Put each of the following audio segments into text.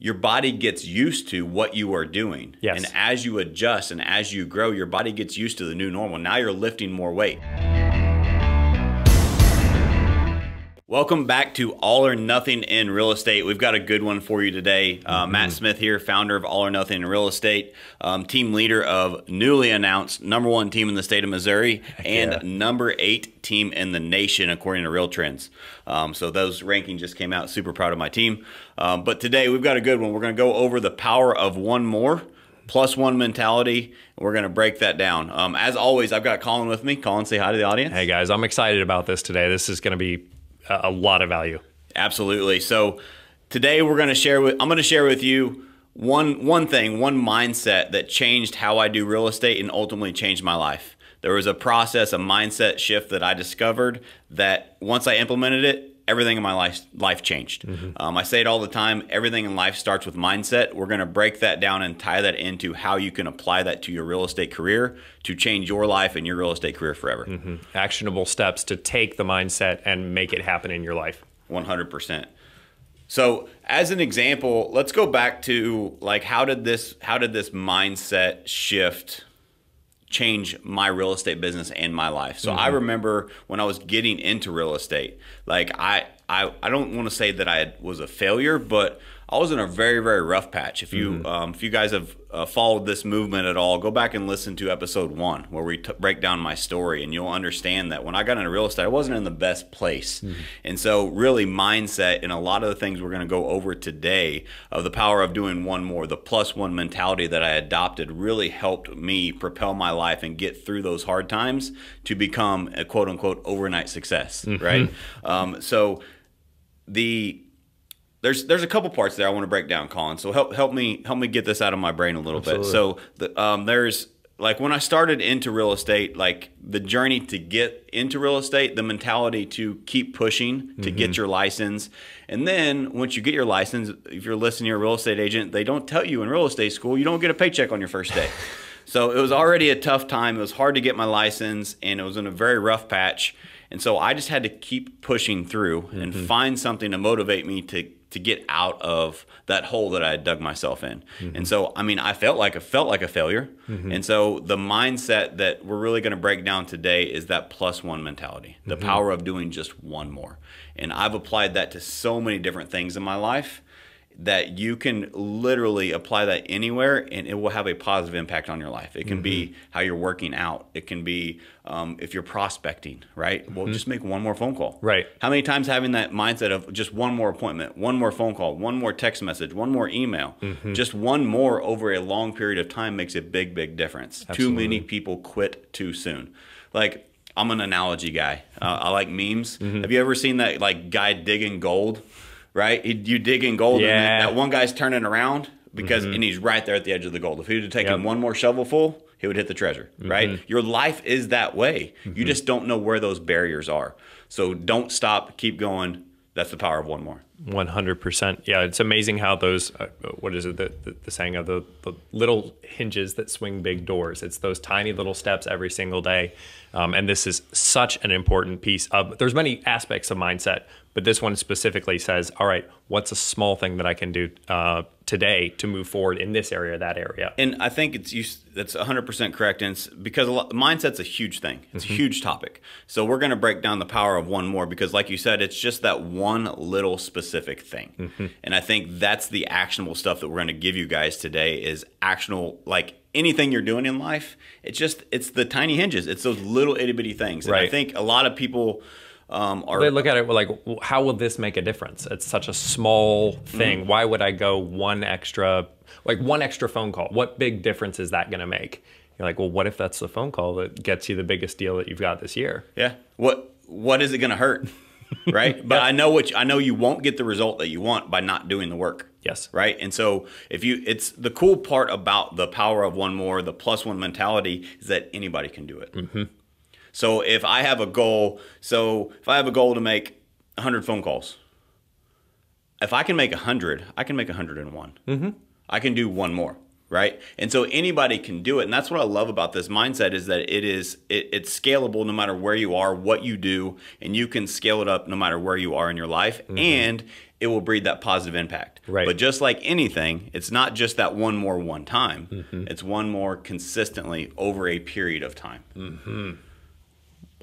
your body gets used to what you are doing. Yes. And as you adjust and as you grow, your body gets used to the new normal. Now you're lifting more weight. Welcome back to All or Nothing in Real Estate. We've got a good one for you today. Uh, Mm-hmm. Matt Smith here, founder of All or Nothing in Real Estate, um, team leader of newly announced number one team in the state of Missouri and yeah. number eight team in the nation according to RealTrends. Um, so those rankings just came out. Super proud of my team. Um, but today we've got a good one. We're going to go over the power of one more plus one mentality. And we're going to break that down. Um, as always, I've got Colin with me. Colin, say hi to the audience. Hey guys, I'm excited about this today. This is going to be a, lot of value. Absolutely. So today we're going to share with I'm going to share with you one one thing, one mindset that changed how I do real estate and ultimately changed my life. There was a process, a mindset shift that I discovered that once I implemented it, everything in my life life changed. Um, I say it all the time. Everything in life starts with mindset. We're going to break that down and tie that into how you can apply that to your real estate career to change your life and your real estate career forever. Actionable steps to take the mindset and make it happen in your life. 100%. So, as an example, let's go back to like how did this how did this mindset shift change my real estate business and my life. So I mm-hmm. remember when I was getting into real estate, like I I, I don't want to say that I was a failure, but I was in a very very rough patch. If you um, if you guys have uh, followed this movement at all, go back and listen to episode one where we t- break down my story, and you'll understand that when I got into real estate, I wasn't in the best place. And so really mindset and a lot of the things we're going to go over today of the power of doing one more, the plus one mentality that I adopted really helped me propel my life and get through those hard times to become a quote unquote overnight success, right? Um, so the there's there's a couple parts there I want to break down, Colin. So help help me help me get this out of my brain a little bit. So the, um, there's like when I started into real estate, like the journey to get into real estate, the mentality to keep pushing to get your license, and then once you get your license, if you're listening to a real estate agent, they don't tell you in real estate school you don't get a paycheck on your first day. so it was already a tough time. It was hard to get my license, and it was in a very rough patch. And so I just had to keep pushing through and mm-hmm. find something to motivate me to to get out of that hole that I had dug myself in. Mm-hmm. And so I mean I felt like a felt like a failure. Mm-hmm. And so the mindset that we're really going to break down today is that plus one mentality. The power of doing just one more. And I've applied that to so many different things in my life that you can literally apply that anywhere and it will have a positive impact on your life. It can be how you're working out. It can be um, if you're prospecting, right? Well, just make one more phone call. Right. How many times having that mindset of just one more appointment, one more phone call, one more text message, one more email, just one more over a long period of time makes a big, big difference. Too many people quit too soon. Like, I'm an analogy guy. Uh, I like memes. Have you ever seen that like guy digging gold? Right, you dig in gold, and Yeah. then that one guy's turning around because, mm-hmm. and he's right there at the edge of the gold. If he would have taken Yep. one more shovelful, he would hit the treasure. Right, mm-hmm. your life is that way. You mm-hmm. just don't know where those barriers are. So don't stop. Keep going. That's the power of one more. One hundred percent. Yeah, it's amazing how those. Uh, what is it? The, the, the saying of the, the little hinges that swing big doors. It's those tiny little steps every single day, um, and this is such an important piece of. There's many aspects of mindset, but this one specifically says, "All right, what's a small thing that I can do uh, today to move forward in this area, that area?" And I think it's you, that's 100% correct. And because a lot, mindset's a huge thing. It's a mm-hmm. huge topic. So we're going to break down the power of one more because, like you said, it's just that one little specific thing. Mm-hmm. And I think that's the actionable stuff that we're going to give you guys today is actionable, like anything you're doing in life. It's just, it's the tiny hinges. It's those little itty bitty things. And I think a lot of people um, are. They look at it like, how will this make a difference? It's such a small thing. Why would I go one extra, like one extra phone call? What big difference is that going to make? You're like, well, what if that's the phone call that gets you the biggest deal that you've got this year? Yeah. What what is it going to hurt? Right? But I know what you, I know you won't get the result that you want by not doing the work. Yes. Right? And so if you it's the cool part about the power of one more, the plus one mentality is that anybody can do it. Mm-hmm. So if I have a goal, so if I have a goal to make 100 phone calls, if I can make 100, I can make 101. Mm-hmm. I can do one more, right? And so anybody can do it. And that's what I love about this mindset is that it is it, it's scalable no matter where you are, what you do, and you can scale it up no matter where you are in your life. Mm-hmm. And it will breed that positive impact. Right. But just like anything, it's not just that one more one time. Mm-hmm. It's one more consistently over a period of time. Mm-hmm.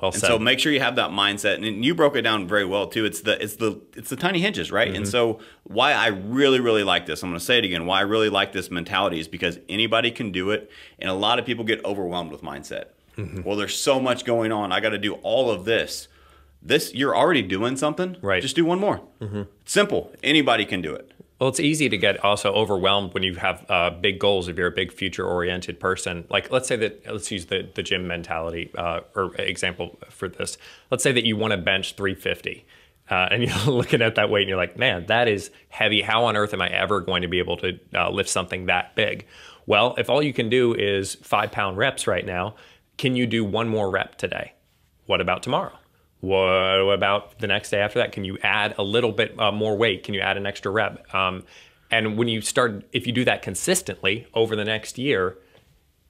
Well And said. so make sure you have that mindset. And you broke it down very well too. It's the it's the it's the tiny hinges, right? And mm-hmm. so why I really really like this, I'm going to say it again. Why I really like this mentality is because anybody can do it, and a lot of people get overwhelmed with mindset. Mm-hmm. Well, there's so much going on. I got to do all of this. This you're already doing something. Right. Just do one more. Mm-hmm. Simple. Anybody can do it. Well, it's easy to get also overwhelmed when you have uh, big goals. If you're a big future-oriented person, like let's say that let's use the the gym mentality uh, or example for this. Let's say that you want to bench 350, uh, and you're looking at that weight and you're like, man, that is heavy. How on earth am I ever going to be able to uh, lift something that big? Well, if all you can do is five pound reps right now, can you do one more rep today? What about tomorrow? What about the next day after that? Can you add a little bit uh, more weight? Can you add an extra rep? Um, and when you start, if you do that consistently over the next year,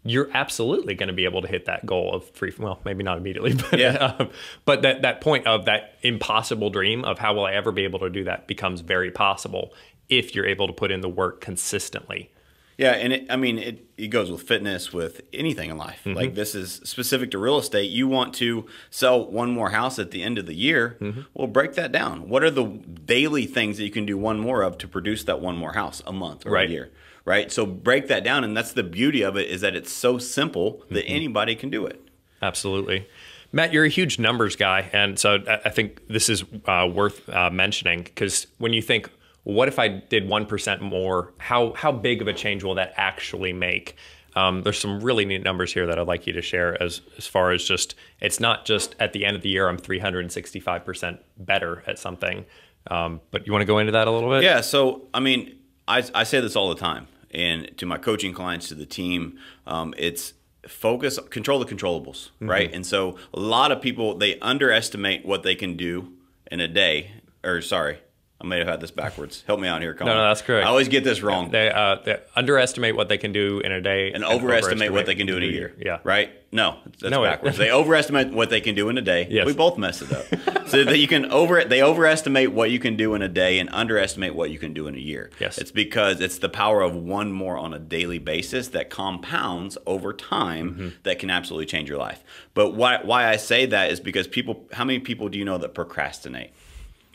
you're absolutely going to be able to hit that goal of free. Well, maybe not immediately, but Yeah. um, but that that point of that impossible dream of how will I ever be able to do that becomes very possible if you're able to put in the work consistently. Yeah, and it, I mean, it, it goes with fitness, with anything in life. Like this is specific to real estate. You want to sell one more house at the end of the year. Well, break that down. What are the daily things that you can do one more of to produce that one more house a month or Right. a year? Right. So break that down, and that's the beauty of it is that it's so simple that anybody can do it. Absolutely. Matt, you're a huge numbers guy. And so I I think this is uh, worth uh, mentioning because when you think, what if I did 1% more? How, how big of a change will that actually make? Um, there's some really neat numbers here that I'd like you to share as, as far as just, it's not just at the end of the year, I'm 365% better at something. Um, but you want to go into that a little bit? Yeah. So, I mean, I, I say this all the time, and to my coaching clients, to the team, um, it's focus, control the controllables, Mm-hmm. right? And so, a lot of people they underestimate what they can do in a day. Or sorry, I may have had this backwards. Help me out here, Colin. no, no, that's correct. I always get this wrong. They, uh, they underestimate what they can do in a day and overestimate what they can do in a year. Yeah. Right? No, that's No, backwards. they overestimate what they can do in a day. Yes. We both mess it up. so that you can over they overestimate what you can do in a day and underestimate what you can do in a year. Yes. It's because it's the power of one more on a daily basis that compounds over time Mm-hmm. that can absolutely change your life. But why why I say that is because people how many people do you know that procrastinate?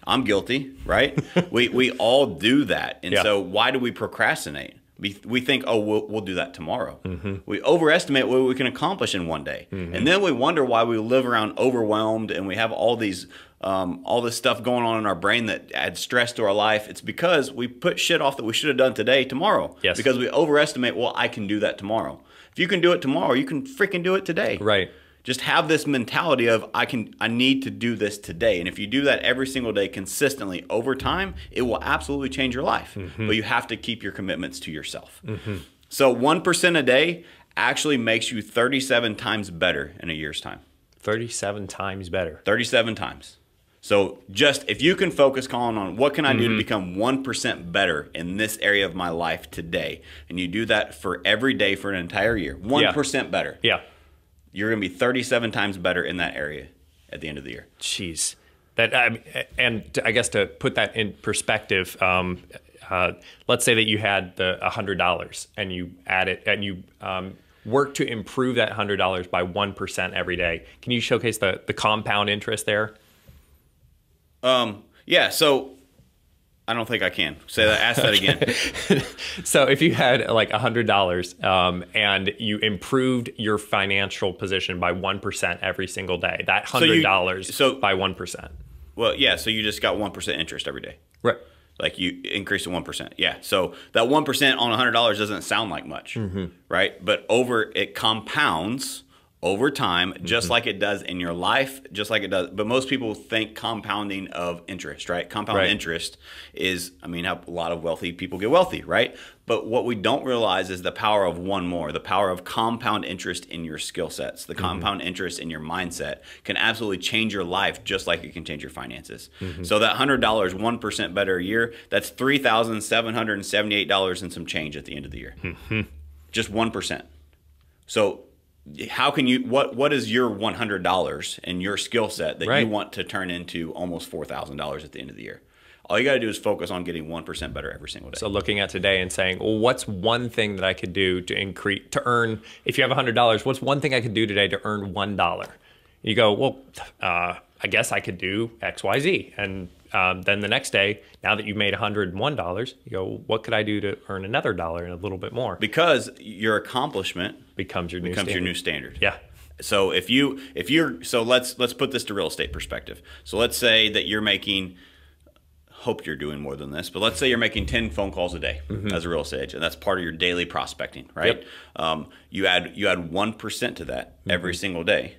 I'm guilty, right? we we all do that, and Yeah. so why do we procrastinate? We, we think, oh, we'll, we'll do that tomorrow. Mm-hmm. We overestimate what we can accomplish in one day, and then we wonder why we live around overwhelmed and we have all these um, all this stuff going on in our brain that adds stress to our life. It's because we put shit off that we should have done today tomorrow. Yes. Because we overestimate. Well, I can do that tomorrow. If you can do it tomorrow, you can freaking do it today Right. Just have this mentality of i can i need to do this today. And if you do that every single day consistently over time it will absolutely change your life. Mm-hmm. But you have to keep your commitments to yourself. Mm-hmm. So 1% a day actually makes you 37 times better in a year's time. 37 times better. 37 times. So just if you can focus Colin on what can i do to mm-hmm. become 1% better in this area of my life today and you do that for every day for an entire year 1% better. Yeah. You're going to be 37 times better in that area at the end of the year. Jeez. That I mean, and I guess to put that in perspective, um, uh, let's say that you had the hundred dollars and you add it and you um, work to improve that hundred dollars by one percent every day. Can you showcase the the compound interest there? Um, yeah, so I don't think I can. Say that ask that again. So if you had like hundred dollars um, and you improved your financial position by one percent every single day, that hundred dollars so- by one percent. Well, yeah, so you just got 1% interest every day. Right. Like you increase to 1%. Yeah. So that 1% on $100 doesn't sound like much, right? But over it compounds over time just mm-hmm. like it does in your life, just like it does. But most people think compounding of interest, right? Compound Right. interest is I mean how a lot of wealthy people get wealthy, right? But what we don't realize is the power of one more, the power of compound interest in your skill sets, the mm-hmm. compound interest in your mindset can absolutely change your life just like it can change your finances. Mm-hmm. So that $100, 1% better a year, that's $3,778 and some change at the end of the year. Just 1%. So how can you what what is your $100 and your skill set that Right. you want to turn into almost $4,000 at the end of the year? All you got to do is focus on getting 1% better every single day. So looking at today and saying, well, what's one thing that I could do to increase to earn? If you have hundred dollars, what's one thing I could do today to earn one dollar? You go, well, uh, I guess I could do X, Y, Z, and um, then the next day, now that you've made $101, you go, what could I do to earn another dollar and a little bit more? because your accomplishment Becomes your new becomes your standard. new standard. Yeah. So if you if you're so let's let's put this to real estate perspective. So let's say that you're making hope you're doing more than this, but let's say you're making 10 phone calls a day as a real estate agent. And that's part of your daily prospecting, right? Yep. Um, you add you add 1% to that every single day.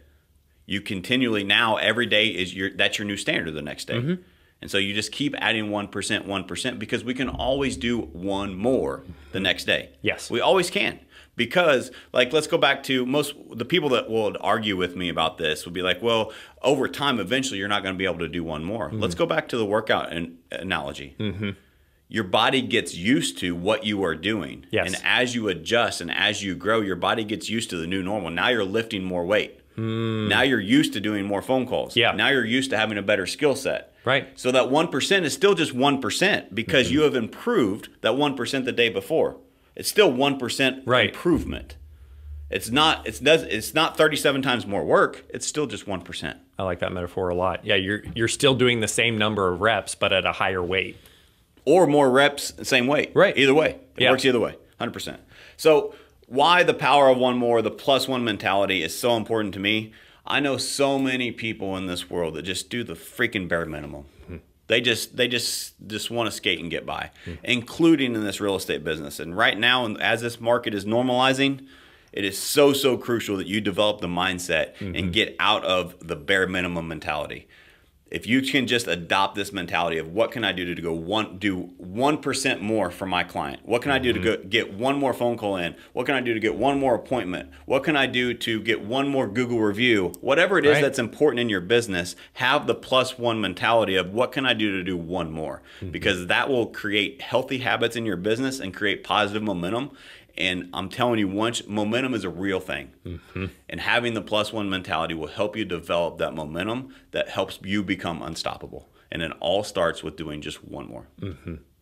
You continually now every day is your that's your new standard the next day. And so you just keep adding 1%, 1% because we can always do one more the next day. Yes. We always can. Because, like, let's go back to most the people that will argue with me about this would be like, well, over time, eventually, you're not going to be able to do one more. Let's go back to the workout an- analogy. Mm-hmm. Your body gets used to what you are doing. Yes. And as you adjust and as you grow, your body gets used to the new normal. Now you're lifting more weight. Hmm. Now you're used to doing more phone calls. Yeah. Now you're used to having a better skill set. Right. So that 1% is still just 1% because mm-hmm. you have improved that 1% the day before. It's still 1% Right. improvement. It's not it's does it's not 37 times more work. It's still just 1%. I like that metaphor a lot. Yeah, you're you're still doing the same number of reps, but at a higher weight. Or more reps, same weight. Right. Either way. It Yeah. works either way. 100%. So why the power of one more, the plus one mentality is so important to me. I know so many people in this world that just do the freaking bare minimum. They just they just just want to skate and get by, including in this real estate business. And right now, as this market is normalizing, it is so so crucial that you develop the mindset and get out of the bare minimum mentality. If you can just adopt this mentality of what can I do to go one do one percent more for my client? What can I do to mm-hmm. go, get one more phone call in? What can I do to get one more appointment? What can I do to get one more Google review? Whatever it is Right. that's important in your business, have the plus one mentality of what can I do to do one more? Mm-hmm. Because that will create healthy habits in your business and create positive momentum. And I'm telling you, once momentum is a real thing, and having the plus one mentality will help you develop that momentum that helps you become unstoppable. And it all starts with doing just one more.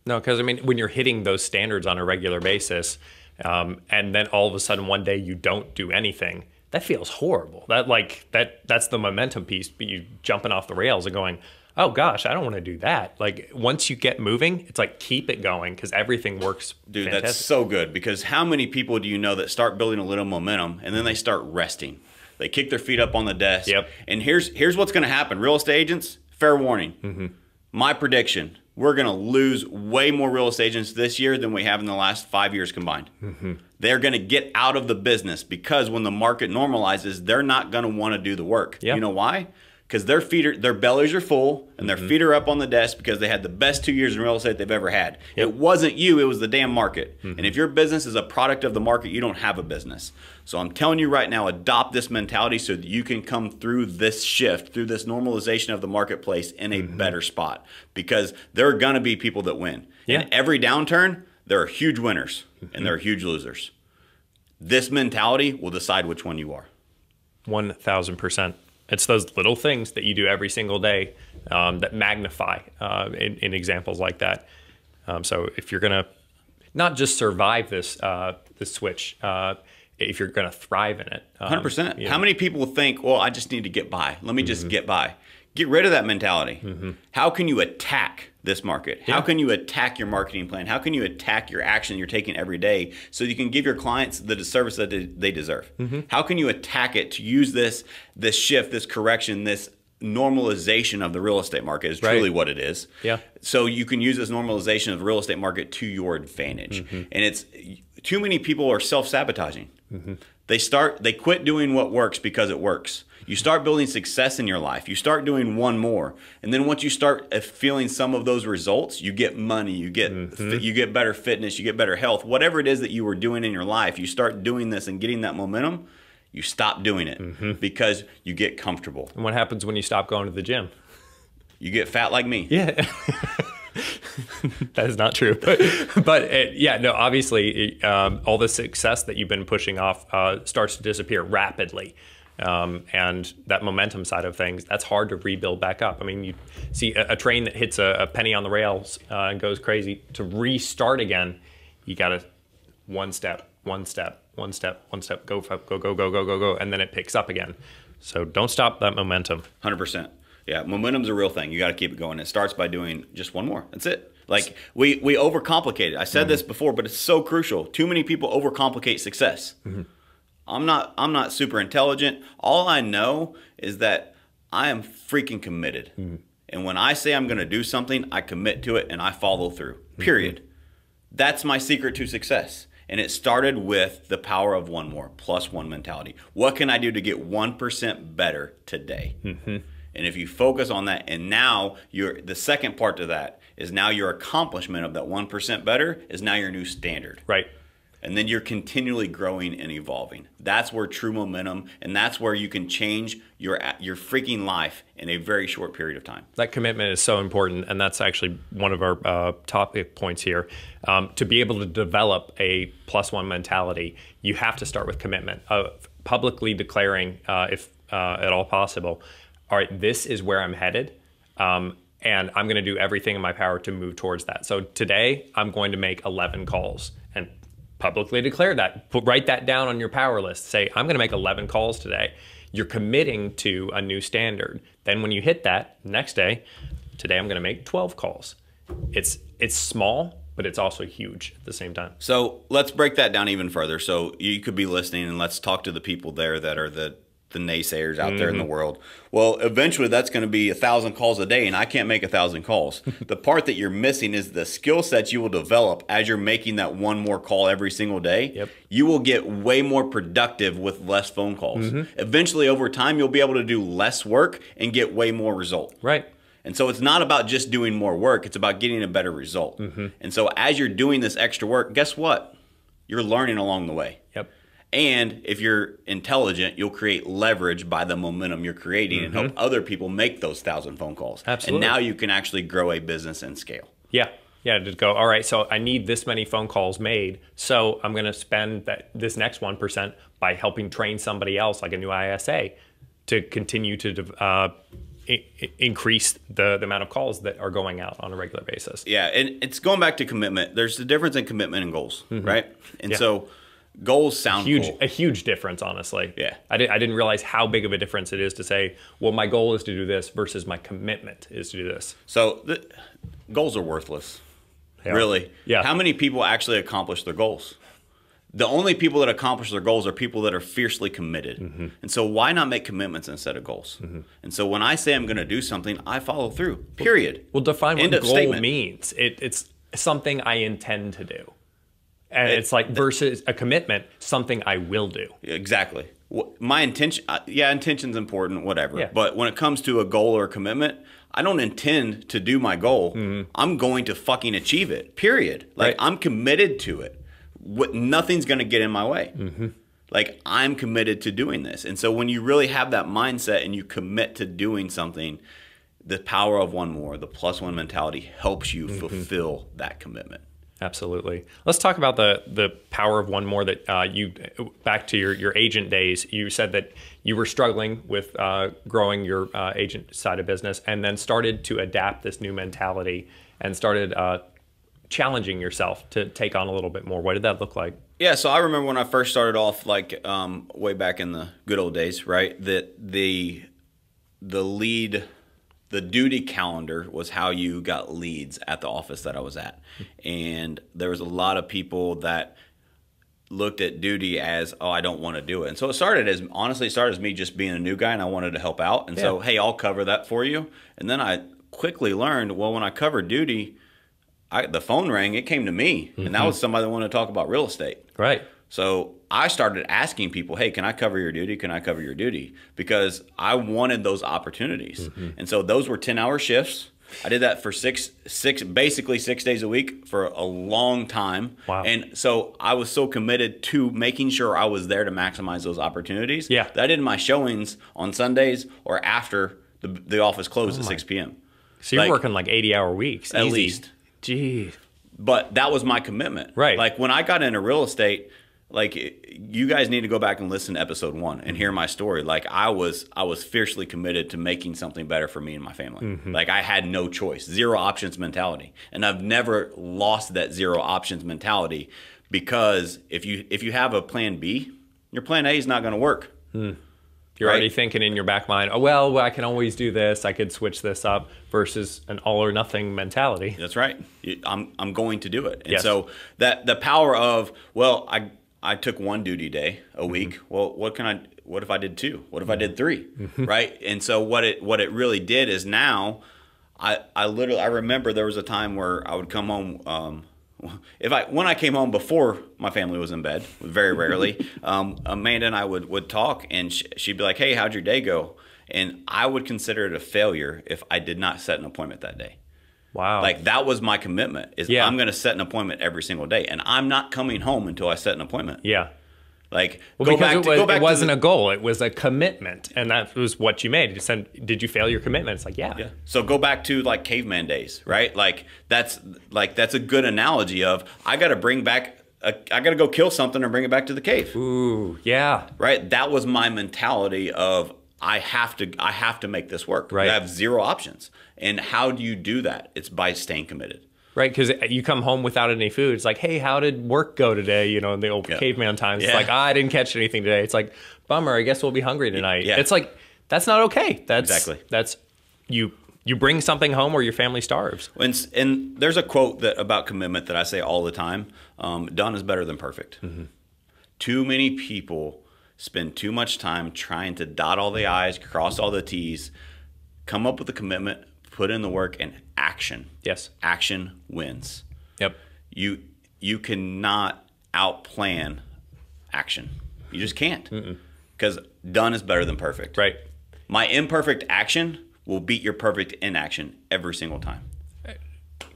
No, because I mean, when you're hitting those standards on a regular basis, um, and then all of a sudden one day you don't do anything, that feels horrible. That like that that's the momentum piece. But you jumping off the rails and going, oh gosh, I don't want to do that. Like once you get moving, it's like keep it going because everything works. Dude, fantastic. that's so good because how many people do you know that start building a little momentum and then they start resting? They kick their feet up on the desk. Yep. And here's here's what's going to happen. Real estate agents, fair warning. Mm-hmm. My prediction: we're going to lose way more real estate agents this year than we have in the last five years combined. Mm-hmm. They're going to get out of the business because when the market normalizes, they're not going to want to do the work. Yeah. You know why? Because their feet are, their bellies are full and their mm-hmm. feet are up on the desk because they had the best two years in real estate they've ever had. It wasn't you; it was the damn market. Mm-hmm. And if your business is a product of the market, you don't have a business. So I'm telling you right now, adopt this mentality so that you can come through this shift, through this normalization of the marketplace in a mm-hmm. better spot. Because there are gonna be people that win. Yeah. And every downturn, there are huge winners and there are huge losers. This mentality will decide which one you are. One thousand percent. It's those little things that you do every single day um, that magnify uh, in, in examples like that. Um, so if you're gonna not just survive this uh, this switch, uh, if you're gonna thrive in it, um, Hundred percent. you know, How many people think, "Well, I just need to get by. Let me just get by." Get rid of that mentality. How can you attack this market? How can you attack your marketing plan? How can you attack your action you're taking every day so you can give your clients the service that they- deserve? How can you attack it to use this this shift, this correction, this normalization of the real estate market is Right. truly what it is. Yeah. So you can use this normalization of the real estate market to your advantage. Mm-hmm. And it's too many people are self-sabotaging. They start they quit doing what works because it works. You start building success in your life. You start doing one more. And then once you start uh, feeling some of those results, you get money, you get Mm-hmm. you get better fitness, you get better health. Whatever it is that you were doing in your life, you start doing this and getting that momentum, you stop doing it Mm-hmm. because you get comfortable. And what happens when you stop going to the gym? You get fat like me. Yeah. that is not true. But, but it, yeah, no, obviously, it, um, all the success that you've been pushing off uh, starts to disappear rapidly. Um, and that momentum side of things, that's hard to rebuild back up. I mean, you see a, a train that hits a, a, penny on the rails uh, and goes crazy to restart again. You got to one step, one step, one step, one step, go, go, go, go, go, go, go, and then it picks up again. So don't stop that momentum. Hundred percent. Yeah, momentum's a real thing. You got to keep it going. It starts by doing just one more. That's it. Like we we overcomplicate it. I said mm-hmm. this before, but it's so crucial. Too many people overcomplicate success. Mm-hmm. I'm not I'm not super intelligent. All I know is that I am freaking committed. Mm-hmm. And when I say I'm going to do something, I commit to it and I follow through. Mm-hmm. Period. That's my secret to success. And it started with the power of one more, plus one mentality. What can I do to get 1% better today? Mm-hmm. And if you focus on that, and now you're the second part to that is now your accomplishment of that 1% better is now your new standard. Right. And then you're continually growing and evolving. That's where true momentum, and that's where you can change your your freaking life in a very short period of time. That commitment is so important, and that's actually one of our uh, topic points here. Um, to be able to develop a plus one mentality, you have to start with commitment of publicly declaring, uh, if uh, at all possible, all right, this is where I'm headed. Um, and I'm going to do everything in my power to move towards that. So today, I'm going to make 11 calls publicly declare that. Put, write that down on your power list. Say, I'm going to make 11 calls today. You're committing to a new standard. Then when you hit that next day, today I'm going to make 12 calls. It's it's small, but it's also huge at the same time. So let's break that down even further. So you could be listening, and let's talk to the people there that are the the naysayers out mm-hmm. there in the mm-hmm. world. Well, eventually that's going to be a thousand calls a day, and I can't make a thousand calls. the part that you're missing is the skill sets you will develop as you're making that one more call every single day. Yep. You will get way more productive with less phone calls. Mm-hmm. Eventually, over time, you'll be able to do less work and get way more result. Right. And so it's not about just doing more work, it's about getting a better result. Mm-hmm. And so as you're doing this extra work, guess what? You're learning along the way. Yep. And if you're intelligent, you'll create leverage by the momentum you're creating mm-hmm. and help mm-hmm. other people make those thousand phone calls. Absolutely. And now you can actually grow a business and scale. Yeah. Yeah, to go, all right, so I need this many phone calls made. So I'm going to spend that, this next 1% by helping train somebody else, like a new ISA, to continue to uh, increase the, the amount of calls that are going out on a regular basis. Yeah, and it's going back to commitment. There's a difference in commitment and goals, mm-hmm. right? And yeah. so goals sound huge cool. a huge difference honestly. Yeah. I, did, I didn't realize how big of a difference it is to say well my goal is to do this versus my commitment is to do this. So the, goals are worthless. Yeah. really? Yeah. How many people actually accomplish their goals? The only people that accomplish their goals are people that are fiercely committed. Mm-hmm. and so why not make commitments instead of goals? Mm-hmm. and so when i say i'm going to do something i follow through period. Well define what End goal statement. means. It, it's something i intend to do and it, it's like versus a commitment, something I will do. Exactly. My intention, uh, yeah, intention's important, whatever. Yeah. But when it comes to a goal or a commitment, I don't intend to do my goal. Mm-hmm. I'm going to fucking achieve it. Period. Like right. I'm committed to it. What nothing's going to get in my way. Mm-hmm. Like I'm committed to doing this. And so when you really have that mindset and you commit to doing something, the power of one more, the plus one mentality helps you mm-hmm. fulfill that commitment. Absolutely. Let's talk about the the power of one more. That uh, you back to your your agent days. You said that you were struggling with uh, growing your uh, agent side of business, and then started to adapt this new mentality and started uh, challenging yourself to take on a little bit more. What did that look like? Yeah, so I remember when I first started off, like um, way back in the good old days, right? That the the lead the duty calendar was how you got leads at the office that I was at. And there was a lot of people that looked at duty as, oh, I don't want to do it. And so it started as, honestly, it started as me just being a new guy and I wanted to help out. And yeah. so, hey, I'll cover that for you. And then I quickly learned, well, when I covered duty, I, the phone rang, it came to me. Mm-hmm. And that was somebody that wanted to talk about real estate. Right. So I started asking people, "Hey, can I cover your duty? Can I cover your duty?" Because I wanted those opportunities, mm-hmm. and so those were ten-hour shifts. I did that for six, six, basically six days a week for a long time. Wow! And so I was so committed to making sure I was there to maximize those opportunities. Yeah, that I did my showings on Sundays or after the the office closed oh at six p.m. So you're like, working like eighty-hour weeks at easy. least. Gee. But that was my commitment. Right. Like when I got into real estate like you guys need to go back and listen to episode one and hear my story. Like I was, I was fiercely committed to making something better for me and my family. Mm-hmm. Like I had no choice, zero options mentality, and I've never lost that zero options mentality because if you if you have a plan B, your plan A is not going to work. You're Right. already thinking in your back mind, oh, well, I can always do this. I could switch this up versus an all or nothing mentality. That's right. I'm I'm going to do it. And Yes. so that the power of well, I I took one duty day a week. Well, what can I? What if I did two? What if I did 3 Right. And so what it what it really did is now, I I literally I remember there was a time where I would come home. Um, if I when I came home before my family was in bed, very rarely, um, Amanda and I would would talk, and sh- she'd be like, "Hey, how'd your day go?" And I would consider it a failure if I did not set an appointment that day. Wow. Like that was my commitment. Is Yeah. I'm going to set an appointment every single day, and I'm not coming home until I set an appointment. yeah. Like Well, go back it, to, was, go back it wasn't to a goal; it was a commitment, and that was what you made. You said, "Did you fail your commitment?" It's like, yeah, the, so go back to like caveman days, right? Like that's like that's a good analogy of I got to bring back. A, I got to go kill something and bring it back to the cave, ooh, yeah, right? That was my mentality of I have to I have to make this work. Right. I have zero options, and how do you do that? It's by staying committed. right. Because you come home without any food. It's like, hey, how did work go today? You know, in the old Yeah. caveman times, yeah. it's like, ah, I didn't catch anything today. It's like, bummer. I guess we'll be hungry tonight. Yeah. It's like that's not okay. That's Exactly. That's you. You bring something home, or your family starves. And, and there's a quote that about commitment that I say all the time: um, "Done is better than perfect." Too many people spend too much time trying to dot all the i's, cross all the t's, come up with a commitment, put in the work, and action. Yes. Action wins. Yep. You you cannot outplan action. You just can't because done is better than perfect. Right. My imperfect action will beat your perfect inaction every single time.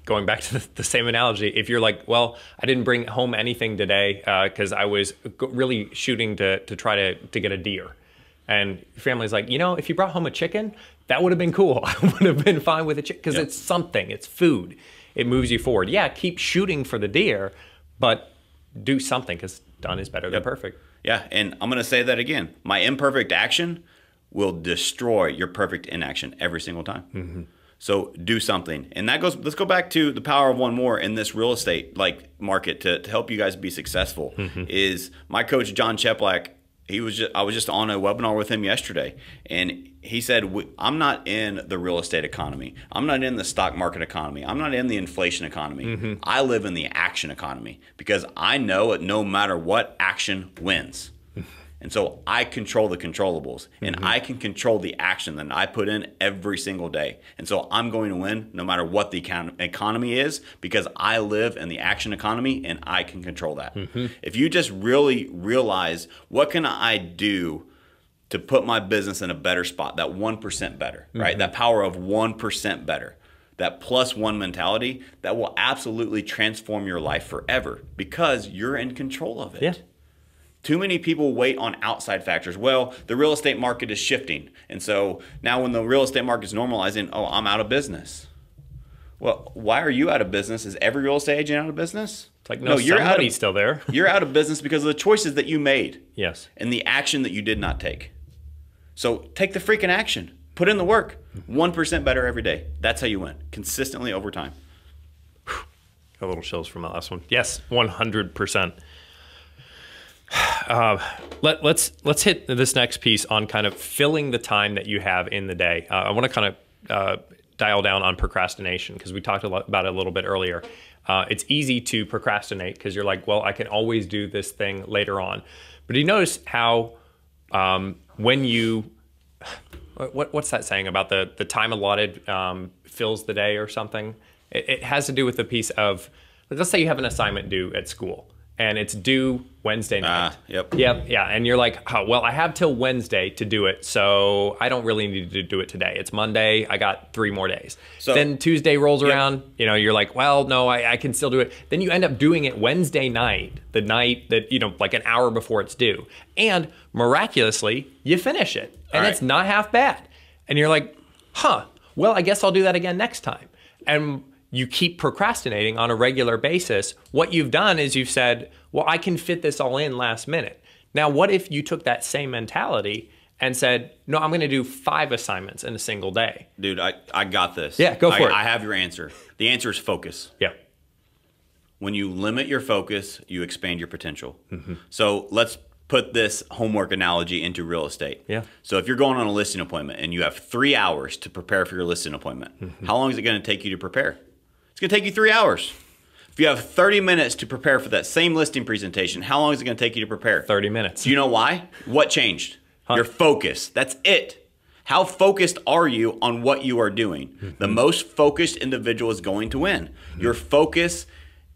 Going back to the, the same analogy, if you're like, well, I didn't bring home anything today uh, because I was really shooting to, to try to, to get a deer. And your family's like, you know, if you brought home a chicken, that would have been cool. I would have been fine with a chicken because Yep. it's something, it's food. It moves you forward. Yeah, keep shooting for the deer, but do something because done is better than perfect. Yeah, and I'm going to say that again. My imperfect action will destroy your perfect inaction every single time. Mm-hmm. So do something, and that goes. Let's go back to the power of one more in this real estate like market to, to help you guys be successful. Mm-hmm. Is my coach Jon Cheplak? He was just I was just on a webinar with him yesterday, and he said I'm not in the real estate economy. I'm not in the stock market economy. I'm not in the inflation economy. Mm-hmm. I live in the action economy because I know that no matter what, action wins. And so I control the controllables and mm-hmm. I can control the action that I put in every single day. And so I'm going to win no matter what the econ- economy is because I live in the action economy and I can control that. Mm-hmm. If you just really realize what can I do to put my business in a better spot, that 1% better, right? Mm-hmm. That power of 1% better. That plus one mentality that will absolutely transform your life forever because you're in control of it. Yeah. Too many people wait on outside factors. Well, the real estate market is shifting. And so now when the real estate market is normalizing, oh, I'm out of business. Well, why are you out of business? Is every real estate agent out of business? It's like, no, you're out of, still there. you're out of business because of the choices that you made yes. and the action that you did not take. So take the freaking action. Put in the work. 1% better every day. That's how you win consistently over time. A little chills from the last one. Yes, one hundred percent. Uh, let, let's let's hit this next piece on kind of filling the time that you have in the day. Uh, I want to kind of uh, dial down on procrastination because we talked about it a little bit earlier. Uh, it's easy to procrastinate because you're like, well, I can always do this thing later on. But do you notice how um, when you what, what's that saying about the, the time allotted um, fills the day or something? It, it has to do with the piece of, let's say you have an assignment due at school and it's due Wednesday night. Ah, yep. Yep. Yeah. And you're like, oh, well, I have till Wednesday to do it. So I don't really need to do it today. It's Monday. I got three more days. So- then Tuesday rolls around. You know, you're like, well, no, I, I can still do it. Then you end up doing it Wednesday night, the night that, you know, like an hour before it's due. And miraculously, you finish it. And it's not half bad. And you're like, huh, well, I guess I'll do that again next time. And you keep procrastinating on a regular basis, what you've done is you've said, well, I can fit this all in last minute. Now, what if you took that same mentality and said, no, I'm going to do five assignments in a single day? Dude, I, I got this. Yeah, go for I, it. I have your answer. The answer is focus. Yeah. When you limit your focus, you expand your potential. Mm-hmm. So let's put this homework analogy into real estate. Yeah. So if you're going on a listing appointment and you have three hours to prepare for your listing appointment, Mm-hmm. how long is it going to take you to prepare? It's going to take you three hours. If you have 30 minutes to prepare for that same listing presentation, how long is it going to take you to prepare? 30 minutes. Do you know why? What changed? Your focus. That's it. How focused are you on what you are doing? Mm-hmm. The most focused individual is going to win. Mm-hmm. Your focus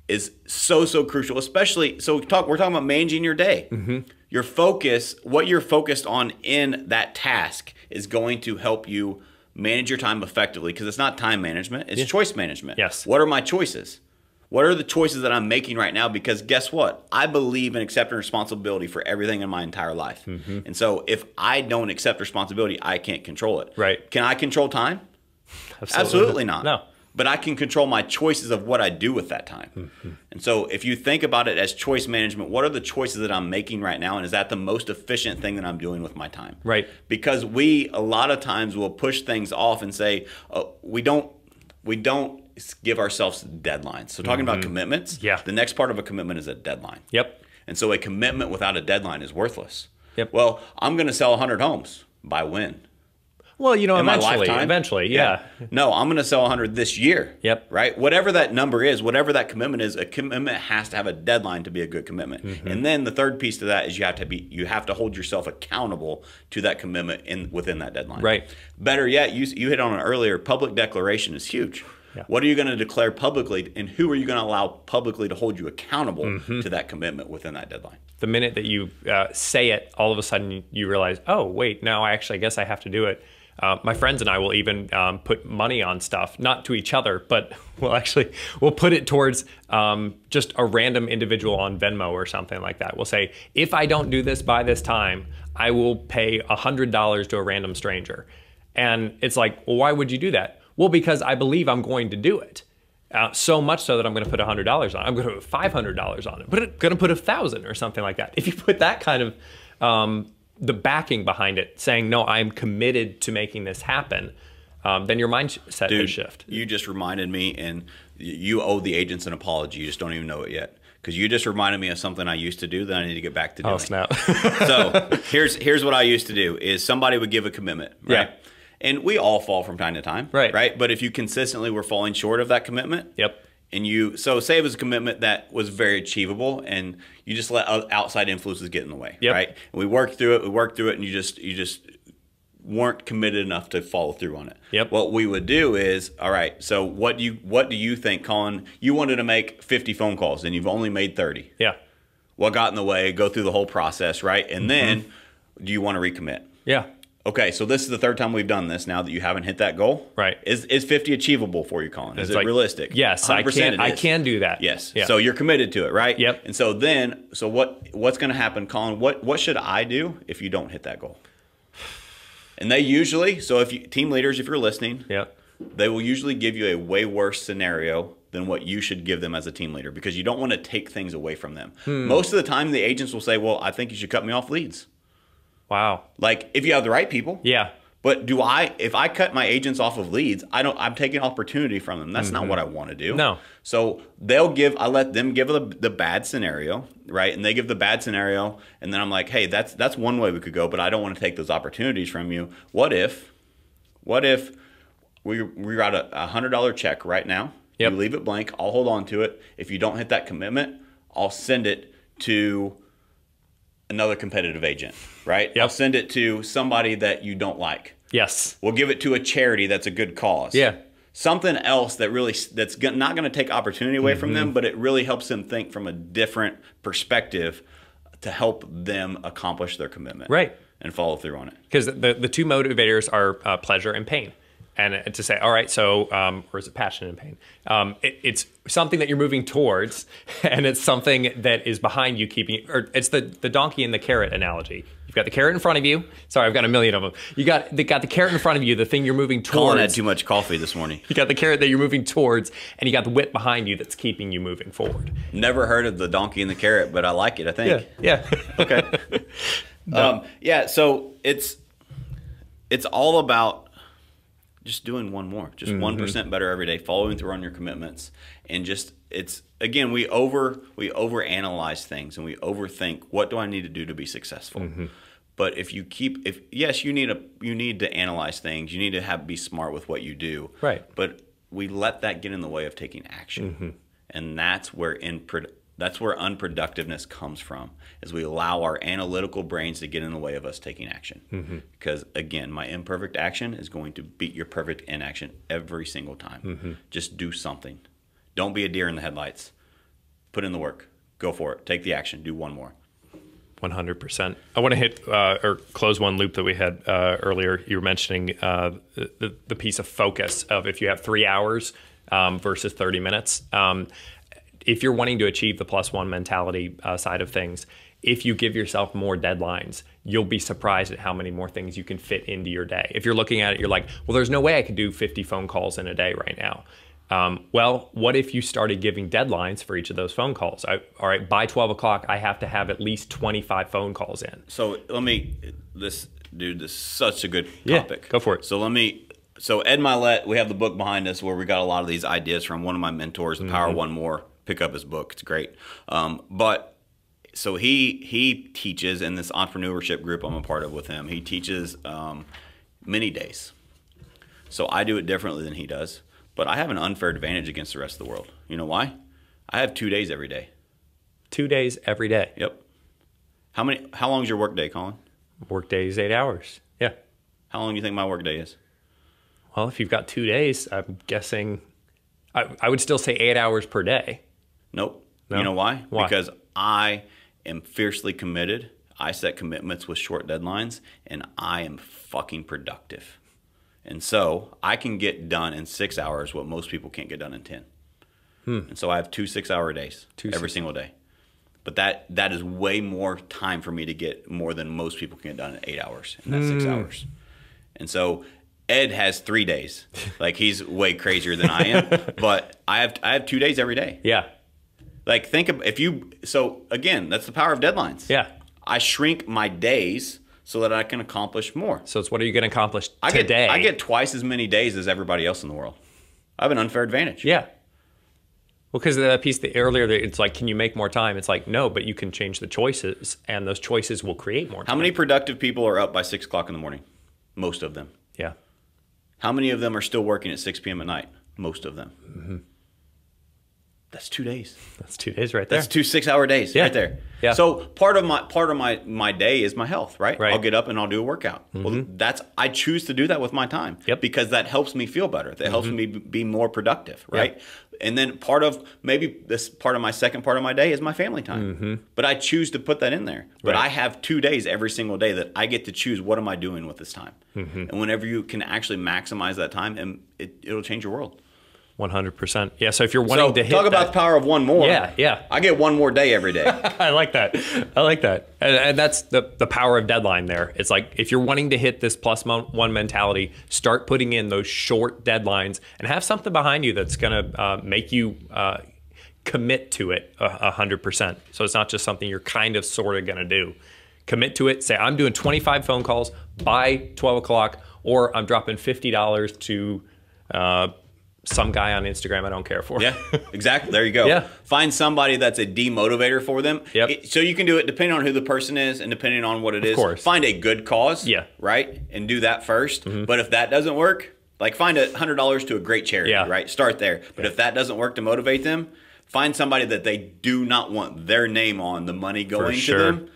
is so so crucial, especially so we talk we're talking about managing your day. Mm-hmm. Your focus, what you're focused on in that task is going to help you manage your time effectively because it's not time management, it's choice management. Yes. What are my choices? What are the choices that I'm making right now? Because guess what? I believe in accepting responsibility for everything in my entire life. Mm-hmm. And so if I don't accept responsibility, I can't control it. Right. Can I control time? Absolutely not. No. But I can control my choices of what I do with that time. Mm-hmm. And so if you think about it as choice management, what are the choices that I'm making right now? And is that the most efficient thing that I'm doing with my time? Right. Because we a lot of times will push things off and say, oh, we don't we don't give ourselves deadlines. So talking about commitments, Mm-hmm. Yeah. the next part of a commitment is a deadline. Yep. And so a commitment without a deadline is worthless. Yep. Well, I'm going to sell 100 homes by when? Well, you know, In eventually, eventually, yeah. No, I'm going to sell 100 this year. Yep. Right? Whatever that number is, whatever that commitment is, a commitment has to have a deadline to be a good commitment. Mm-hmm. And then the third piece to that is you have to be you have to hold yourself accountable to that commitment in within that deadline. Right. Better yet, you you hit on an earlier, public declaration is huge. Yeah. What are you going to declare publicly and who are you going to allow publicly to hold you accountable Mm-hmm. to that commitment within that deadline? The minute that you uh, say it, all of a sudden you, realize, oh, wait, now I actually I guess I have to do it. Uh, my friends and I will even um, put money on stuff, not to each other, but we'll actually we'll put it towards um, just a random individual on Venmo or something like that. We'll say, if I don't do this by this time, I will pay hundred dollars to a random stranger. And it's like, well, why would you do that? Well, because I believe I'm going to do it. Uh, so much so that I'm going to put hundred dollars on. it. I'm going to put five hundred dollars on it. But I'm going to put a thousand or something like that. If you put that kind of um, the backing behind it, saying no, I'm committed to making this happen, um, then your mindset Dude, has shift. You just reminded me, and you owe the agents an apology. You just don't even know it yet. Because you just reminded me of something I used to do that I need to get back to doing. Oh snap! so here's here's what I used to do: is somebody would give a commitment, right? Yeah. And we all fall from time to time, Right. Right. But if you consistently were falling short of that commitment, yep. And you so say it was a commitment that was very achievable and you just let outside influences get in the way Yep. right and we worked through it we worked through it and you just you just weren't committed enough to follow through on it Yep. what we would do is all right so what do you what do you think colin you wanted to make 50 phone calls and you've only made 30 Yeah. what got in the way go through the whole process right and Mm-hmm. then do you want to recommit Yeah. Okay, so this is the third time we've done this. Now that you haven't hit that goal, Right. Is is fifty achievable for you, Colin? Is It's it like, realistic? Yes, I 100% can. I can do that. Yes. Yeah. So you're committed to it, right? Yep. And so then, so what? What's going to happen, Colin? What What should I do if you don't hit that goal? And they usually, so if you team leaders, if you're listening, yeah. they will usually give you a way worse scenario than what you should give them as a team leader because you don't want to take things away from them. Hmm. Most of the time, the agents will say, "Well, I think you should cut me off leads." Wow. Like if you have the right people, Yeah. but do I if I cut my agents off of leads, I don't I'm taking opportunity from them. That's not what I want to do. Mm-hmm. No. So they'll give I let them give the, the bad scenario, right? And they give the bad scenario and then I'm like, "Hey, that's that's one way we could go, but I don't want to take those opportunities from you. What if what if we we write a, a $100 check right now? Yep. You leave it blank. I'll hold on to it. If you don't hit that commitment, I'll send it to another competitive agent, right? Yep. I'll send it to somebody that you don't like. Yes. We'll give it to a charity that's a good cause. Yeah. Something else that really that's not going to take opportunity away from Mm-hmm. them, but it really helps them think from a different perspective to help them accomplish their commitment. Right. And follow through on it. because the, the two motivators are uh, pleasure and pain and to say all right so um, or is it passion and pain um, it, it's something that you're moving towards and it's something that is behind you keeping or it's the, the donkey and the carrot analogy You've got the carrot in front of you. Sorry, I've got a million of them. You got the, got the carrot in front of you, the thing you're moving Colin had towards. too much coffee this morning. You got the carrot that you're moving towards, and you got the whip behind you that's keeping you moving forward. Never heard of the donkey and the carrot, but I like it. I think. yeah. yeah. Okay. um, yeah. So it's it's all about just doing one more, just mm-hmm. one better every day, following through on your commitments, and just it's again we over we over analyze things and we overthink. What do I need to do to be successful? Mm-hmm. But if you keep if yes, you need a you need to analyze things. You need to have be smart with what you do. Right. But we let that get in the way of taking action, mm-hmm. and that's where in that's where unproductiveness comes from. Is we allow our analytical brains to get in the way of us taking action. Because again, my imperfect action is going to beat your perfect inaction every single time. Just do something. Don't be a deer in the headlights. Put in the work. Go for it. Take the action. Do one more. One hundred percent. I want to hit uh, or close one loop that we had uh, earlier. You were mentioning uh, the the piece of focus of if you have three hours um, versus thirty minutes. Um, if you're wanting to achieve the plus one mentality uh, side of things, if you give yourself more deadlines, you'll be surprised at how many more things you can fit into your day. If you're looking at it, you're like, well, there's no way I could do 50 phone calls in a day right now. Um, well, what if you started giving deadlines for each of those phone calls? I, all right, by 12 o'clock, I have to have at least 25 phone calls in. So let me, this dude, this is such a good Yeah, topic. go for it. So let me, so Ed Mylett, we have the book behind us where we got a lot of these ideas from one of my mentors, The Mm-hmm. Power One More. Pick up his book; it's great. Um, but so he he teaches in this entrepreneurship group I'm a part of with him. He teaches um, many days. So I do it differently than he does, but I have an unfair advantage against the rest of the world. You know why? I have two days every day. Two days every day. Yep. How many? How long is your work day, Colin? Work day is eight hours. Yeah. How long do you think my work day is? Well, if you've got two days, I'm guessing I, I would still say eight hours per day. Nope. No? You know why? Why? Because I am fiercely committed. I set commitments with short deadlines, and I am fucking productive. And so I can get done in six hours what most people can't get done in ten. And so I have two six-hour days Hmm. Two every six- single day. But that that is way more time for me to get more than most people can get done in eight hours, and that's Hmm. six hours. And so Ed has three days. Like he's way crazier than I am. but I have I have two days every day. Yeah. Like think of if you so again, that's the power of deadlines. Yeah. I shrink my days so that I can accomplish more. So it's what are you going to accomplish I today? get I get twice as many days as everybody else in the world. I have an unfair advantage. Yeah. Well, because of that piece that earlier, it's like, can you make more time? It's like, no, but you can change the choices, and those choices will create more How many productive people are up by six o'clock in the morning? Most of them. Yeah. How many of them are still working at six p.m. at night? Most of them. Mm-hmm. That's two days. That's two days right there. That's two six-hour days Yeah. right there. Yeah. So part of my part of my my day is my health, right? Right. Mm-hmm. I'll get up and I'll do a workout. Well, that's I choose to do that with my time. Yep. Mm-hmm. Because that helps me feel better. That helps me be more productive, right? And then part of maybe this part of my second part of my day is my family time. But I choose to put that in there. But Mm-hmm. Right. I have two days every single day that I get to choose what am I doing with this time. Mm-hmm. And whenever you can actually maximize that time, and it, it'll change your world. One hundred percent. Yeah. So if you're wanting So to hit talk about that- the power of one more. Yeah, yeah. I get one more day every day. I like that. I like that. And, and that's the, the power of deadline there. It's like if you're wanting to hit this one mentality, start putting in those short deadlines and have something behind you that's going to uh, make you uh, commit to it a 100%. So it's not just something you're kind of sort of going to do. Commit to it. Say, I'm doing 25 phone calls by 12 o'clock, or I'm dropping $50 to uh, some guy on Instagram I don't care for. Yeah, exactly. There you go. Yeah. Find somebody that's a demotivator for them. Yep. It- so you can do it depending on who the person is and depending on what it is. course. Find a good cause. Yeah. Mm-hmm. Right? And do that 1st But if that doesn't work, like find a hundred dollars to a great charity, Yeah. right? Start there. But if that doesn't work to motivate them, find somebody that they do not want their name on the money going sure. to them.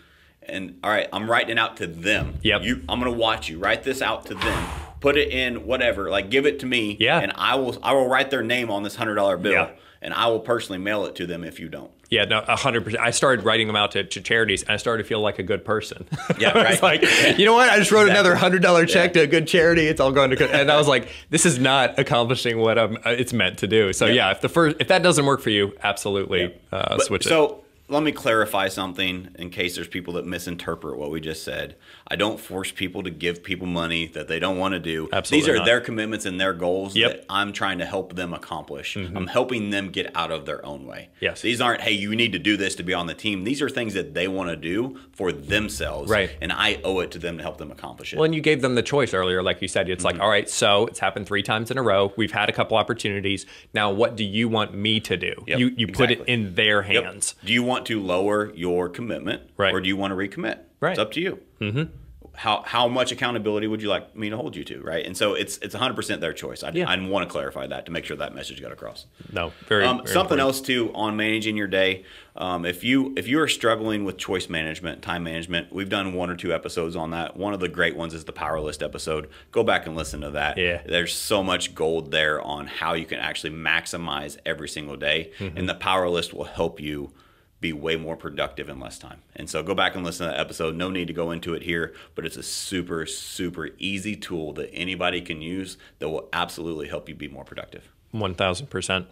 And all right, I'm writing it out to them. Yep. You I'm gonna watch you. Write this out to them. Put it in whatever. Like give it to me. Yeah. And I will I will write their name on this hundred dollar bill. Yeah. And I will personally mail it to them if you don't. Yeah, no, hundred percent. I started writing them out to, to charities, and I started to feel like a good person. Yeah, right. like, you know what? I just wrote Exactly. another hundred dollar check Yeah. to a good charity. It's all going to, good. and I was like, this is not accomplishing what I'm, uh, it's meant to do. So yeah, if the first, if that doesn't work for you, absolutely uh, But- switch it. so let me clarify something in case there's people that misinterpret what we just said. I don't force people to give people money that they don't want to do. Absolutely These are not. their commitments and their goals Yep. that I'm trying to help them accomplish. I'm helping them get out of their own way. Yes. These aren't, hey, you need to do this to be on the team. These are things that they want to do for themselves. Right. And I owe it to them to help them accomplish it. Well, and you gave them the choice earlier, like you said. It's Mm-hmm. like, all right, so it's happened three times in a row. We've had a couple opportunities. Now, what do you want me to do? Yep, you you put it in their Yep. hands. Do you want to lower your commitment, Right. or do you want to recommit? Right. It's up to you. Mm-hmm. How how much accountability would you like me to hold you to? Right, and so it's it's 100 percent their choice. I, Yeah. I want to clarify that to make sure that message got across. No, very. Um, very something important. else too on managing your day. Um, if you if you are struggling with choice management, time management, we've done one or two episodes on that. One of the great ones is the Power List episode. Go back and listen to that. Yeah. there's so much gold there on how you can actually maximize every single day, Mm-hmm. and the Power List will help you be way more productive in less time. And so go back and listen to that episode. No need to go into it here, but it's a super super easy tool that anybody can use that will absolutely help you be more productive. One thousand percent.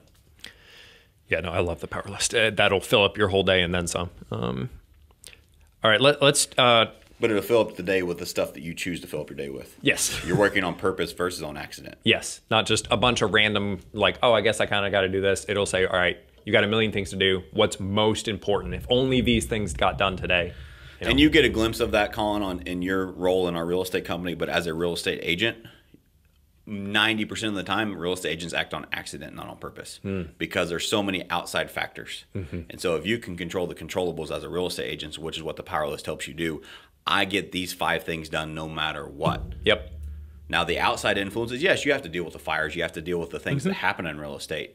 Yeah, no, I love the power list. Uh, that'll fill up your whole day and then some. Um, all right, let, let's. Uh, But it'll fill up the day with the stuff that you choose to fill up your day with. yes, You're working on purpose versus on accident. yes, not just a bunch of random like, oh, I guess I kind of got to do this. It'll say, all right, you got a million things to do. What's most important? If only these things got done today. You know? And you get a glimpse of that, Colin, on in your role in our real estate company. But as a real estate agent, ninety percent of the time, real estate agents act on accident, not on purpose, hmm. because there's so many outside factors. Mm-hmm. And so, if you can control the controllables as a real estate agent, which is what the Power List helps you do, I get these five things done no matter what. Yep. Now, the outside influences, yes, you have to deal with the fires, you have to deal with the things that mm-hmm. happen in real estate.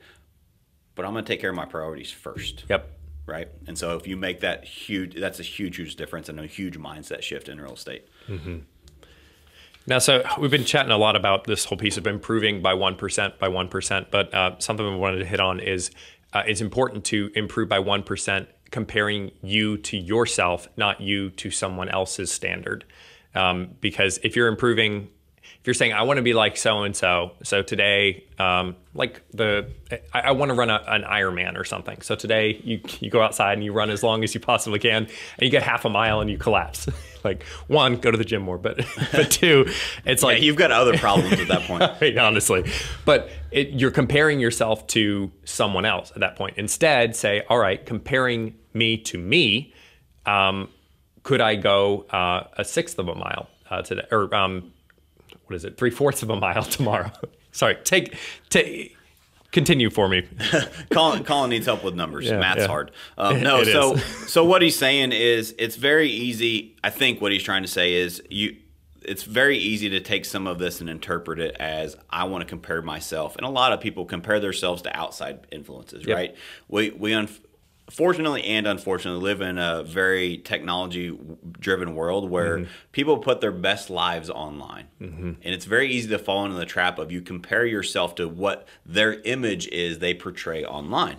But I'm going to take care of my priorities first Yep. right? And so if you make that huge, that's a huge, huge difference and a huge mindset shift in real estate. Now, so we've been chatting a lot about this whole piece of improving by 1% by 1%, but uh, something we wanted to hit on is uh, it's important to improve by 1% comparing you to yourself, not you to someone else's standard. Um, because if you're improving, you're saying, I want to be like so and so, so today, um, like the, I, I want to run a, an Ironman or something. So today you, you go outside and you run as long as you possibly can, and you get half a mile and you collapse. like, one, go to the gym more, but, but two, it's Like you've got other problems at that point. right, honestly. But it, you're comparing yourself to someone else at that point. Instead, say, all right, comparing me to me, um, could I go uh, a sixth of a mile uh, today, or um, what is it, three fourths of a mile tomorrow? Sorry, take take continue for me. Colin, Colin needs help with numbers. Yeah, Math's yeah. hard. Um, no, It so so what he's saying is it's very easy. I think what he's trying to say is you. It's very easy to take some of this and interpret it as I want to compare myself, and a lot of people compare themselves to outside influences, Yep. right? We we unf fortunately and unfortunately live in a very technology driven world where Mm-hmm. people put their best lives online. And it's very easy to fall into the trap of you compare yourself to what their image is they portray online.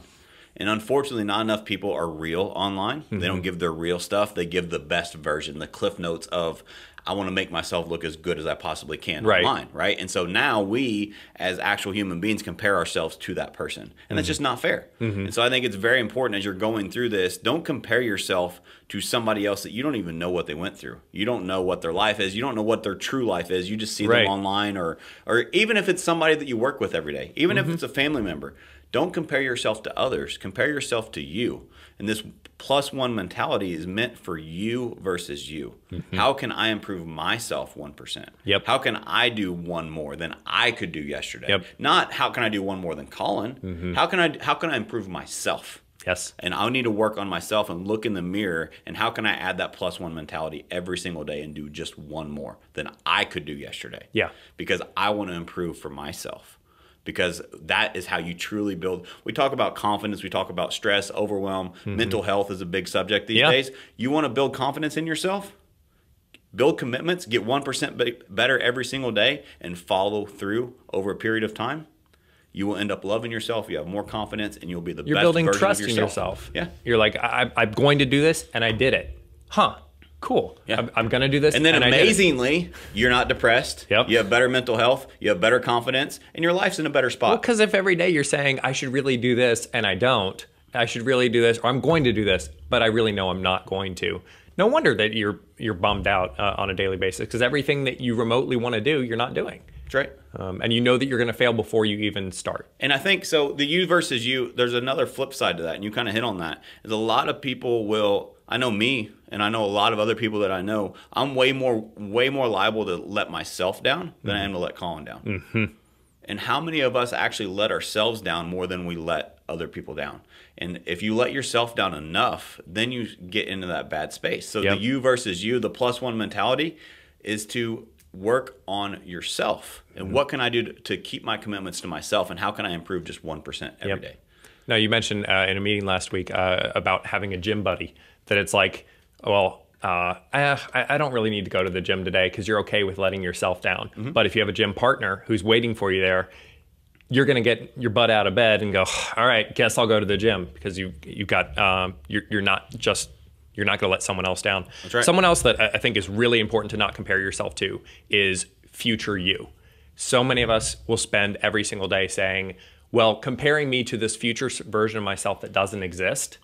And unfortunately not enough people are real online. They don't give their real stuff. They give the best version the cliff notes of i want to make myself look as good as i possibly can Right. online right? And so now we as actual human beings compare ourselves to that person and that's mm-hmm. just not fair. Mm-hmm. And so i think it's very important as you're going through this don't compare yourself to somebody else that you don't even know what they went through. You don't know what their life is. You don't know what their true life is. You just see Right. them online or or even if it's somebody that you work with every day even if mm-hmm. it's a family member don't compare yourself to others. Compare yourself to you. And this plus one mentality is meant for you versus you mm-hmm. how can i improve myself 1% Yep. how can I do one more than I could do yesterday? Yep. Not how can I do one more than Colin? Mm-hmm. How can I how can I improve myself? Yes. And I need to work on myself and look in the mirror and how can I add that plus one mentality every single day and do just one more than I could do yesterday? Yeah. Because I want to improve for myself. Because that is how you truly build. We talk about confidence, we talk about stress, overwhelm, mm-hmm. mental health is a big subject these Yeah. days. You want to build confidence in yourself? build commitments, get 1% better every single day, and follow through over a period of time, you will end up loving yourself. You have more confidence, and you'll be the best. You're best building version trust of in yourself. yourself. Yeah. You're like, I, I'm going to do this, and I did it. Huh. Cool. Yeah. I'm, I'm going to do this. And then it. amazingly, you're not depressed. Yep. You have better mental health. You have better confidence, and your life's in a better spot. Because if every day you're saying I should really do this and I don't, I should really do this, or I'm going to do this, but I really know I'm not going to. No wonder that you're you're bummed out uh, on a daily basis because everything that you remotely want to do, you're not doing. That's right. Um, and you know that you're going to fail before you even start. And I think so. The you versus you. There's another flip side to that, and you kind of hit on that. Is a lot of people will. I know me, and I know a lot of other people that I know. I'm way more way more liable to let myself down than I am to let Colin down. Mm-hmm. And how many of us actually let ourselves down more than we let other people down? And if you let yourself down enough, then you get into that bad space. So Yep. the you versus you, the plus one mentality, is to work on yourself. And Mm-hmm. what can I do to, to keep my commitments to myself? And how can I improve just 1% every day? Yep. Now, you mentioned uh, in a meeting last week uh, about having a gym buddy, that it's like, well, uh, I, I don't really need to go to the gym today because you're okay with letting yourself down. But if you have a gym partner who's waiting for you there, you're going to get your butt out of bed and go, all right, guess I'll go to the gym because you you got um, you're you're not just you're not going to let someone else down. That's right. Someone else that I think is really important to not compare yourself to is future you. So many of us will spend every single day saying, well, comparing me to this future version of myself that doesn't exist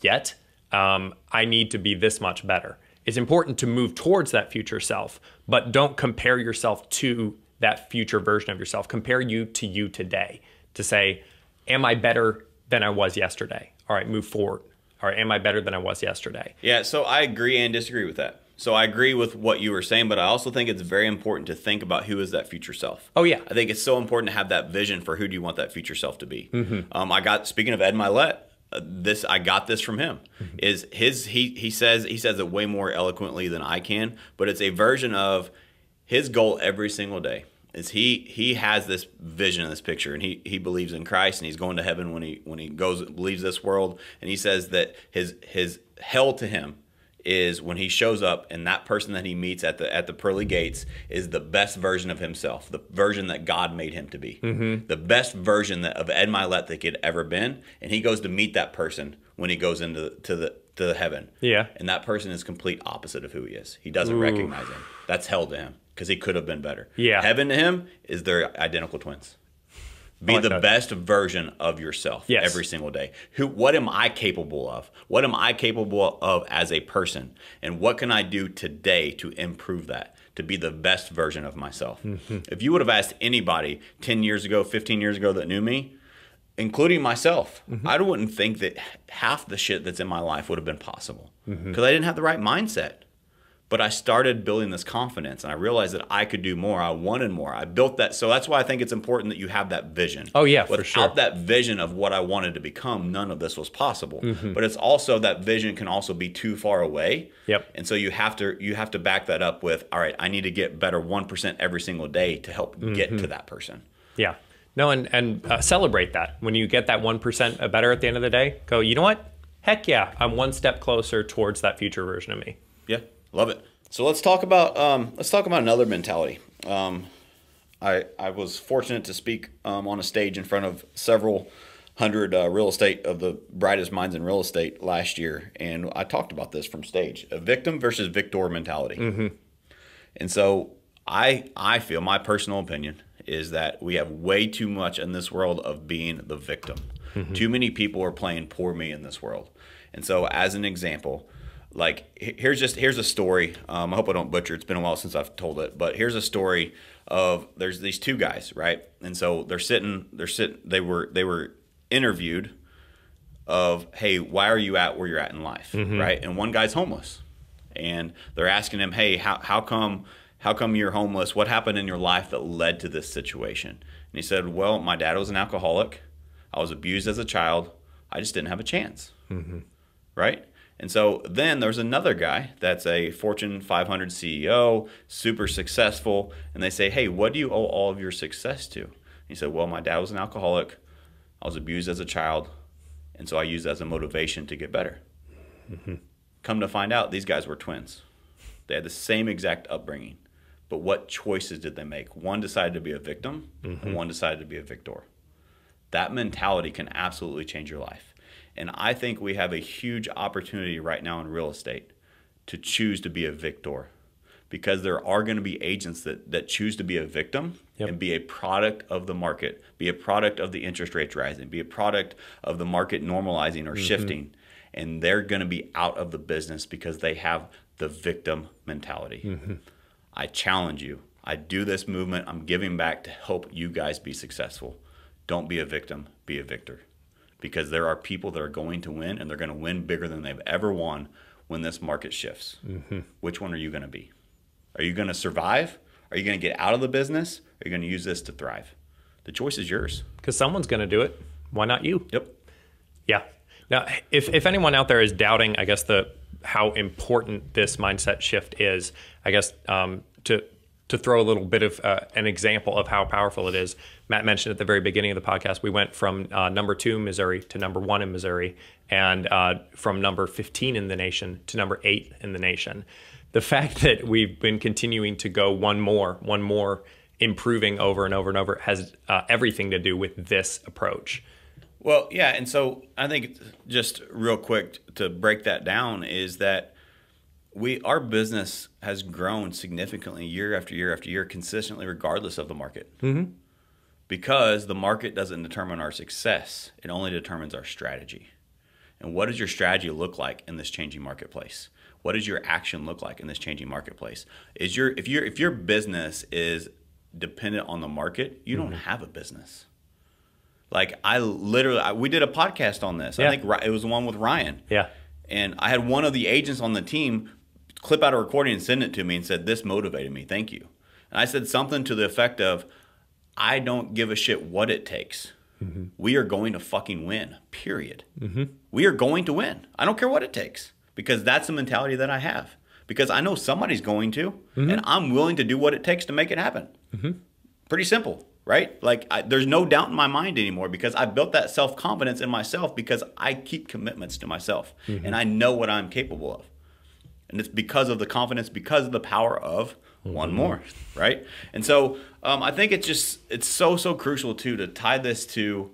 yet, um, I need to be this much better. It's important to move towards that future self, but don't compare yourself to that future version of yourself. Compare you to you today to say, Am I better than I was yesterday? All right, move forward. All right, am I better than I was yesterday? Yeah, so I agree and disagree with that. So I agree with what you were saying, but I also think it's very important to think about who is that future self. Oh, yeah. I think it's so important to have that vision for who do you want that future self to be. Mm-hmm. Um, I got speaking of Ed Mylett, uh, this I got this from him. Is his he he says he says it way more eloquently than I can, but it's a version of his goal every single day is he he has this vision this picture and he he believes in Christ and he's going to heaven when he when he goes leaves this world and he says that his his hell to him is when he shows up and that person that he meets at the at the pearly gates is the best version of himself the version that God made him to be. Mm-hmm. The best version that of Ed Mylett that could ever been. And he goes to meet that person when he goes into to the to the heaven. Yeah. and that person is complete opposite of who he is. He doesn't recognize him. That's hell to him because he could have been better. Yeah. heaven to him is they're identical twins be like the that. best version of yourself Yes. every single day who what am i capable of what am i capable of as a person and what can i do today to improve that to be the best version of myself Mm-hmm. if you would have asked anybody 10 years ago 15 years ago that knew me including myself Mm-hmm. i wouldn't think that half the shit that's in my life would have been possible because Mm-hmm. i didn't have the right mindset but I started building this confidence and I realized that I could do more. I wanted more. I built that. So that's why I think it's important that you have that vision. Oh, yeah, for sure. Without that vision of what I wanted to become, none of this was possible. Mm-hmm. But it's also that vision can also be too far away. Yep. And so you have to you have to back that up with, all right, I need to get better 1% every single day to help get Mm-hmm. to that person. Yeah. No, and and uh, celebrate that when you get that one percent better at the end of the day. Go, you know what? Heck yeah, I'm one step closer towards that future version of me. Yeah, love it. So let's talk about um, let's talk about another mentality. Um, I I was fortunate to speak um, on a stage in front of several hundred uh, real estate of the brightest minds in real estate last year, and I talked about this from stage: a victim versus victor mentality. And so I I feel my personal opinion is that we have way too much in this world of being the victim. Too many people are playing poor me in this world. And so as an example, like here's just here's a story. Um, I hope I don't butcher. it. It's been a while since I've told it, but here's a story of there's these two guys, right? And so they're sitting they're sitting they were they were interviewed of hey why are you at where you're at in life right? And one guy's homeless. And they're asking him hey how, how come how come you're homeless? What happened in your life that led to this situation? And he said well my dad was an alcoholic. I was abused as a child. I just didn't have a chance. Right and so then there's another guy that's a fortune 500 ceo super successful and they say hey what do you owe all of your success to he said well my dad was an alcoholic i was abused as a child and so I use that as a motivation to get better. Mm-hmm. Come to find out, these guys were twins. They had the same exact upbringing, but what choices did they make? One decided to be a victim, and mm-hmm. one decided to be a victor. That mentality can absolutely change your life. And I think we have a huge opportunity right now in real estate to choose to be a victor because there are going to be agents that, that choose to be a victim Yep. and be a product of the market, be a product of the interest rates rising, be a product of the market normalizing or mm-hmm. shifting. And they're going to be out of the business because they have the victim mentality. Mm-hmm. I challenge you. I do this movement. I'm giving back to help you guys be successful. Don't be a victim, be a victor. Because there are people that are going to win and they're going to win bigger than they've ever won when this market shifts. Which one are you going to be? Are you going to survive? Are you going to get out of the business? Are you going to use this to thrive? The choice is yours. Because someone's going to do it. Why not you? Yep. Yeah. Now, if, if anyone out there is doubting, I guess the how important this mindset shift is, I guess um, to to throw a little bit of uh, an example of how powerful it is. Matt mentioned at the very beginning of the podcast, we went from uh, number two in Missouri to number one in Missouri, and uh, from number 15 in the nation to number eight in the nation. The fact that we've been continuing to go one more, one more, improving over and over and over has uh, everything to do with this approach. Well, yeah, and so I think just real quick to break that down is that we our business has grown significantly year after year after year, consistently, regardless of the market. Mm-hmm. Because the market doesn't determine our success; it only determines our strategy. And what does your strategy look like in this changing marketplace? What does your action look like in this changing marketplace? Is your if your if your business is dependent on the market, you don't have a business. Like I literally, I, we did a podcast on this. Yeah. I think it was the one with Ryan. Yeah. And I had one of the agents on the team clip out a recording and send it to me and said, "This motivated me. Thank you." And I said something to the effect of, "I don't give a shit what it takes. Mm-hmm. We are going to fucking win. Period. Mm-hmm. We are going to win. I don't care what it takes because that's the mentality that I have. Because I know somebody's going to, mm-hmm. and I'm willing to do what it takes to make it happen. Pretty simple, right? Like I, there's no doubt in my mind anymore because I built that self confidence in myself because I keep commitments to myself and I know what I'm capable of. And it's because of the confidence, because of the power of one more, right? And so um, I think it's just it's so so crucial too to tie this to.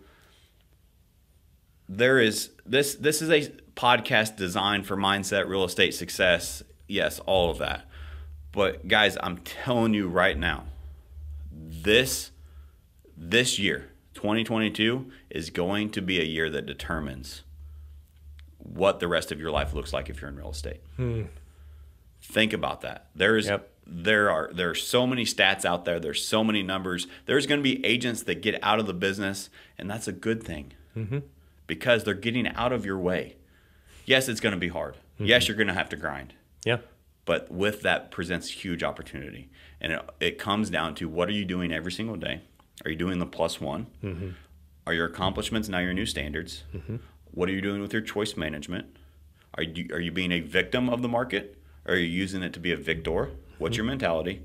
There is this this is a podcast designed for mindset, real estate success. Yes, all of that. But guys, I'm telling you right now, this this year 2022 is going to be a year that determines what the rest of your life looks like if you're in real estate think about that. There's Yep. there are there are so many stats out there. There's so many numbers. There's going to be agents that get out of the business and that's a good thing. Mm-hmm. Because they're getting out of your way. Yes it's going to be hard. Mm-hmm. Yes you're going to have to grind. Yeah. but with that presents huge opportunity. And it, it comes down to what are you doing every single day? Are you doing the plus one? Mm-hmm. Are your accomplishments now your new standards? What are you doing with your choice management? Are you, are you being a victim of the market are you using it to be a victor what's your mentality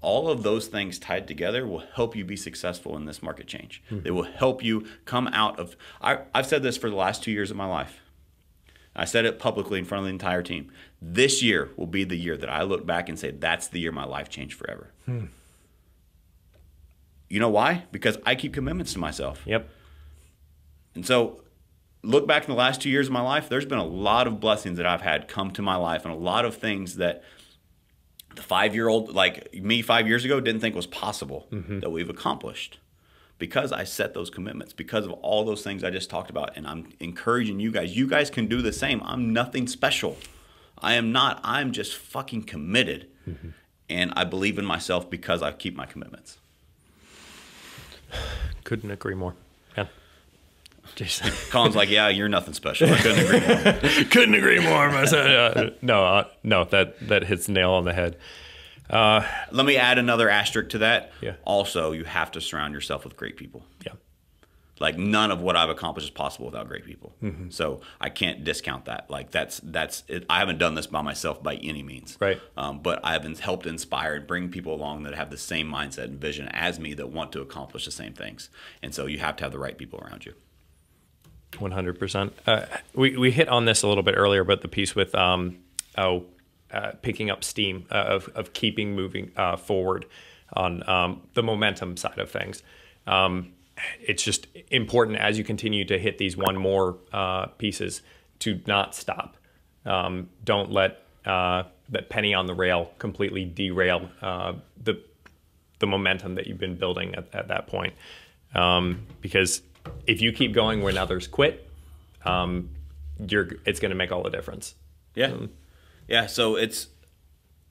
all of those things tied together will help you be successful in this market change hmm. they will help you come out of I, i've said this for the last two years of my life I said it publicly in front of the entire team. This year will be the year that I look back and say, that's the year my life changed forever. Hmm. You know why? Because I keep commitments to myself. Yep. And so, look back in the last two years of my life, there's been a lot of blessings that I've had come to my life and a lot of things that the five year old, like me five years ago, didn't think was possible mm-hmm. that we've accomplished because I set those commitments, because of all those things I just talked about. And I'm encouraging you guys, you guys can do the same. I'm nothing special. I am not. I'm just fucking committed. Mm-hmm. And I believe in myself because I keep my commitments. Couldn't agree more. Colin's like, yeah, you're nothing special. I couldn't agree more. Couldn't agree more. myself. no, uh, no, that that hits the nail on the head. Let me add another asterisk to that. Yeah. Also, you have to surround yourself with great people. Yeah. Like none of what I've accomplished is possible without great people. Mm-hmm. So I can't discount that. Like that's that's it. I haven't done this by myself by any means. Right. Um, but I have been- helped inspire and bring people along that have the same mindset and vision as me that want to accomplish the same things. And so you have to have the right people around you. One hundred percent. Uh, We we hit on this a little bit earlier, but the piece with um oh uh, picking up steam uh, of of keeping moving uh, forward on um, the momentum side of things. Um, it's just important as you continue to hit these one more uh, pieces to not stop. Um, don't let uh, that penny on the rail completely derail the the momentum that you've been building at, at that point. Um, because if you keep going when others quit, um, you're it's going to make all the difference. Yeah. Um, yeah. So it's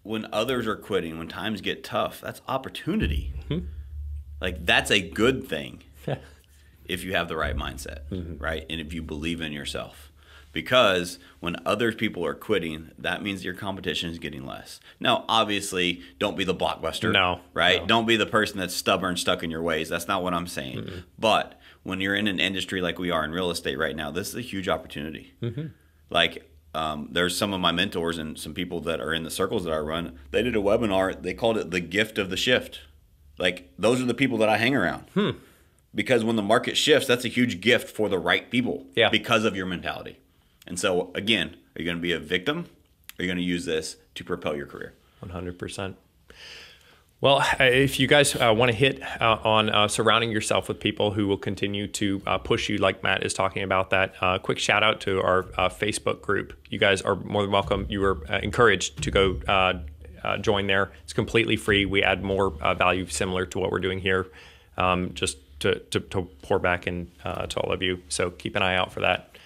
when others are quitting, when times get tough, that's opportunity. Mm-hmm. Like that's a good thing if you have the right mindset, mm-hmm. right? And if you believe in yourself. Because when other people are quitting, that means your competition is getting less. Now, obviously, don't be the blockbuster. No, Right? no. Don't be the person that's stubborn, stuck in your ways. That's not what I'm saying. But when you're in an industry like we are in real estate right now, this is a huge opportunity. Like, um, there's some of my mentors and some people that are in the circles that I run. They did a webinar. They called it the gift of the shift. Like, those are the people that I hang around. Because when the market shifts, that's a huge gift for the right people. Yeah. Because of your mentality. And so, again, are you going to be a victim? Or are you going to use this to propel your career? One hundred percent. Well, uh, if you guys uh, want to hit uh, on uh, surrounding yourself with people who will continue to uh, push you, like Matt is talking about, that uh, quick shout out to our Facebook group. You guys are more than welcome. You are encouraged to go join there. It's completely free. We add more value similar to what we're doing here, um, just to, to, to pour back in to all of you. So keep an eye out for that.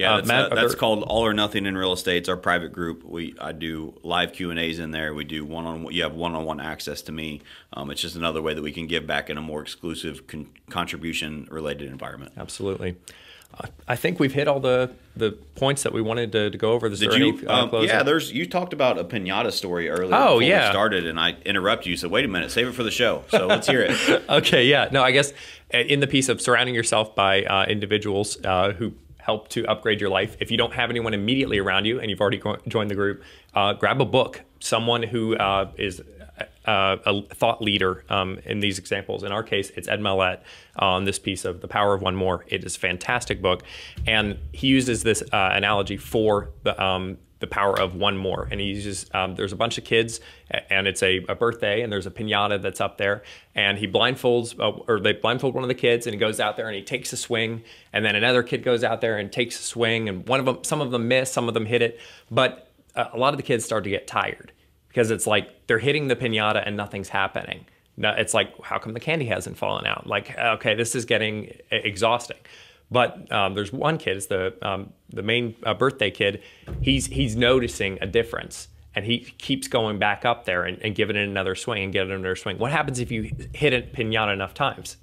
Yeah, Uh, that's, Matt, uh, that's called All or Nothing in Real Estate. It's our private group. We I do live Q and A's in there. We do one on you have one on one access to me. Um, it's just another way that we can give back in a more exclusive con- contribution related environment. Absolutely. Uh, I think we've hit all the, the points that we wanted to, to go over. Is Did you? any, uh, um, yeah, there's you talked about a pinata story earlier. Oh, yeah. started, and I interrupted you. Said, "Wait a minute, save it for the show." So let's hear it. okay, yeah. No, I guess uh, in the piece of surrounding yourself by uh, individuals uh, who help to upgrade your life, if you don't have anyone immediately around you and you've already joined the group, uh, grab a book, someone who uh, is uh, a thought leader um, in these examples. In our case, it's Ed Mylett on this piece of The Power of One More. It is a fantastic book. And he uses this uh, analogy for the, um, the power of one more. And he uses, um, there's a bunch of kids and it's a, a birthday and there's a pinata that's up there. And he blindfolds, uh, or they blindfold one of the kids and he goes out there and he takes a swing. And then another kid goes out there and takes a swing. And one of them, some of them miss, some of them hit it. But uh, a lot of the kids start to get tired because it's like they're hitting the pinata and nothing's happening. It's like, how come the candy hasn't fallen out? Like, okay, this is getting exhausting. But um, there's one kid, it's the um, the main uh, birthday kid. He's he's noticing a difference, and he keeps going back up there and, and giving it another swing and giving it another swing. What happens if you hit a pinata enough times?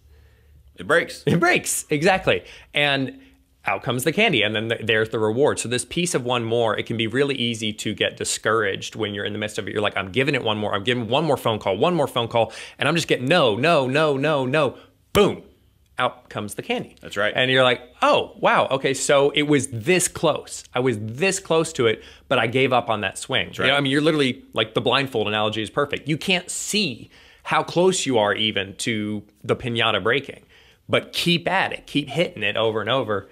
It breaks. It breaks exactly, and out comes the candy, and then th- there's the reward. So this piece of one more, it can be really easy to get discouraged when you're in the midst of it. You're like, I'm giving it one more, I'm giving one more phone call, one more phone call, and I'm just getting no, no, no, no, no. Boom, out comes the candy. That's right. And you're like, oh wow, okay, so it was this close. I was this close to it, but I gave up on that swing. You right. know, I mean, you're literally like the blindfold analogy is perfect. You can't see how close you are even to the pinata breaking, but keep at it, keep hitting it over and over,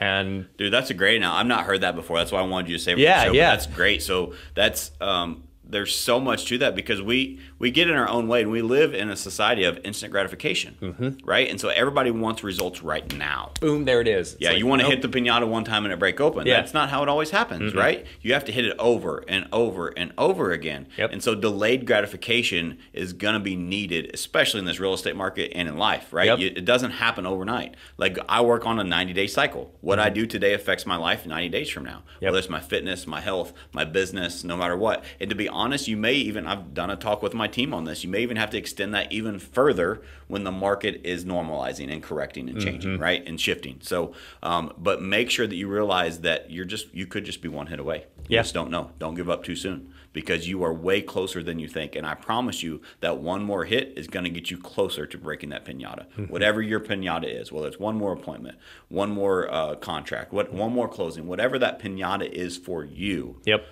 and Dude, that's a great. Now I've not heard that before. That's why I wanted you to say. Yeah, show, yeah. That's great. So that's um, there's so much to that because we we get in our own way and we live in a society of instant gratification, Mm-hmm. right? And so everybody wants results right now. boom, there it is. It's Yeah, like, you want to nope. hit the pinata one time and it break open. Yeah. That's not how it always happens, right? You have to hit it over and over and over again. Yep. And so delayed gratification is going to be needed, especially in this real estate market and in life, right? Yep. You- it doesn't happen overnight. Like I work on a 90 day cycle. What I do today affects my life 90 days from now, Mm-hmm. Yep. whether it's my fitness, my health, my business, no matter what. And to be honest, you may even, I've done a talk with my team on this, you may even have to extend that even further when the market is normalizing and correcting and changing, Mm-hmm. right? And shifting. So, um, but make sure that you realize that you're just, you could just be one hit away. You Yeah. just don't know. Don't give up too soon because you are way closer than you think. And I promise you that one more hit is going to get you closer to breaking that pinata. Mm-hmm. Whatever your pinata is, whether it's one more appointment, one more uh, contract, what one more closing, whatever that pinata is for you, Yep.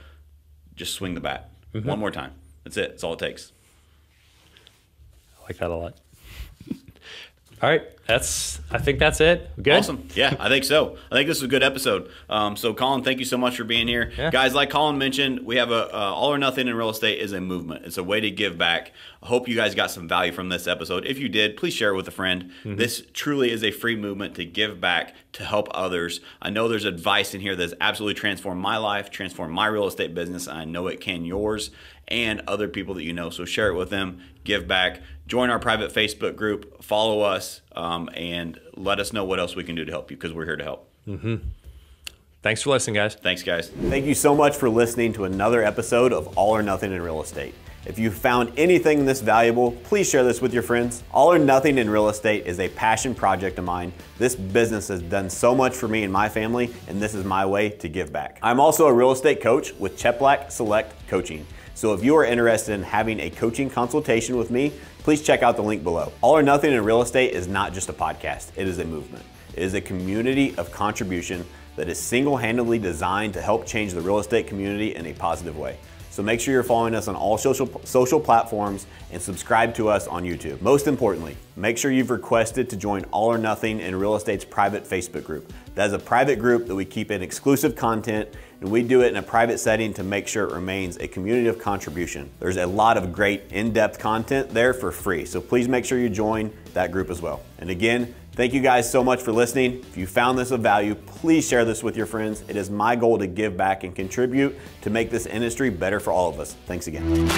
just swing the bat Mm-hmm. one more time. That's it. That's all it takes. I like that a lot. All right, that's. I think that's it. Good. Awesome. Yeah, I think so. I think this was a good episode. Um, so, Colin, thank you so much for being here, Yeah. guys. Like Colin mentioned, we have a uh, all or nothing in real estate is a movement. It's a way to give back. I hope you guys got some value from this episode. If you did, please share it with a friend. Mm-hmm. This truly is a free movement to give back to help others. I know there's advice in here that's absolutely transformed my life, transformed my real estate business. I know it can yours and other people that you know. So share it with them, give back, join our private Facebook group, follow us, um, and let us know what else we can do to help you because we're here to help. Mm-hmm. Thanks for listening, guys. Thanks, guys. Thank you so much for listening to another episode of All or Nothing in Real Estate. If you found anything in this valuable, please share this with your friends. All or Nothing in Real Estate is a passion project of mine. This business has done so much for me and my family, and this is my way to give back. I'm also a real estate coach with Cheplak Select Coaching. So if you are interested in having a coaching consultation with me, please check out the link below. All or Nothing in Real Estate is not just a podcast, it is a movement. It is a community of contribution that is single handedly designed to help change the real estate community in a positive way. So make sure you're following us on all social, social platforms and subscribe to us on YouTube. Most importantly, make sure you've requested to join All or Nothing in Real Estate's private Facebook group. That is a private group that we keep in exclusive content and we do it in a private setting to make sure it remains a community of contribution. There's a lot of great in-depth content there for free, so please make sure you join that group as well. And again, Thank you guys so much for listening. If you found this of value, please share this with your friends. It is my goal to give back and contribute to make this industry better for all of us. Thanks again.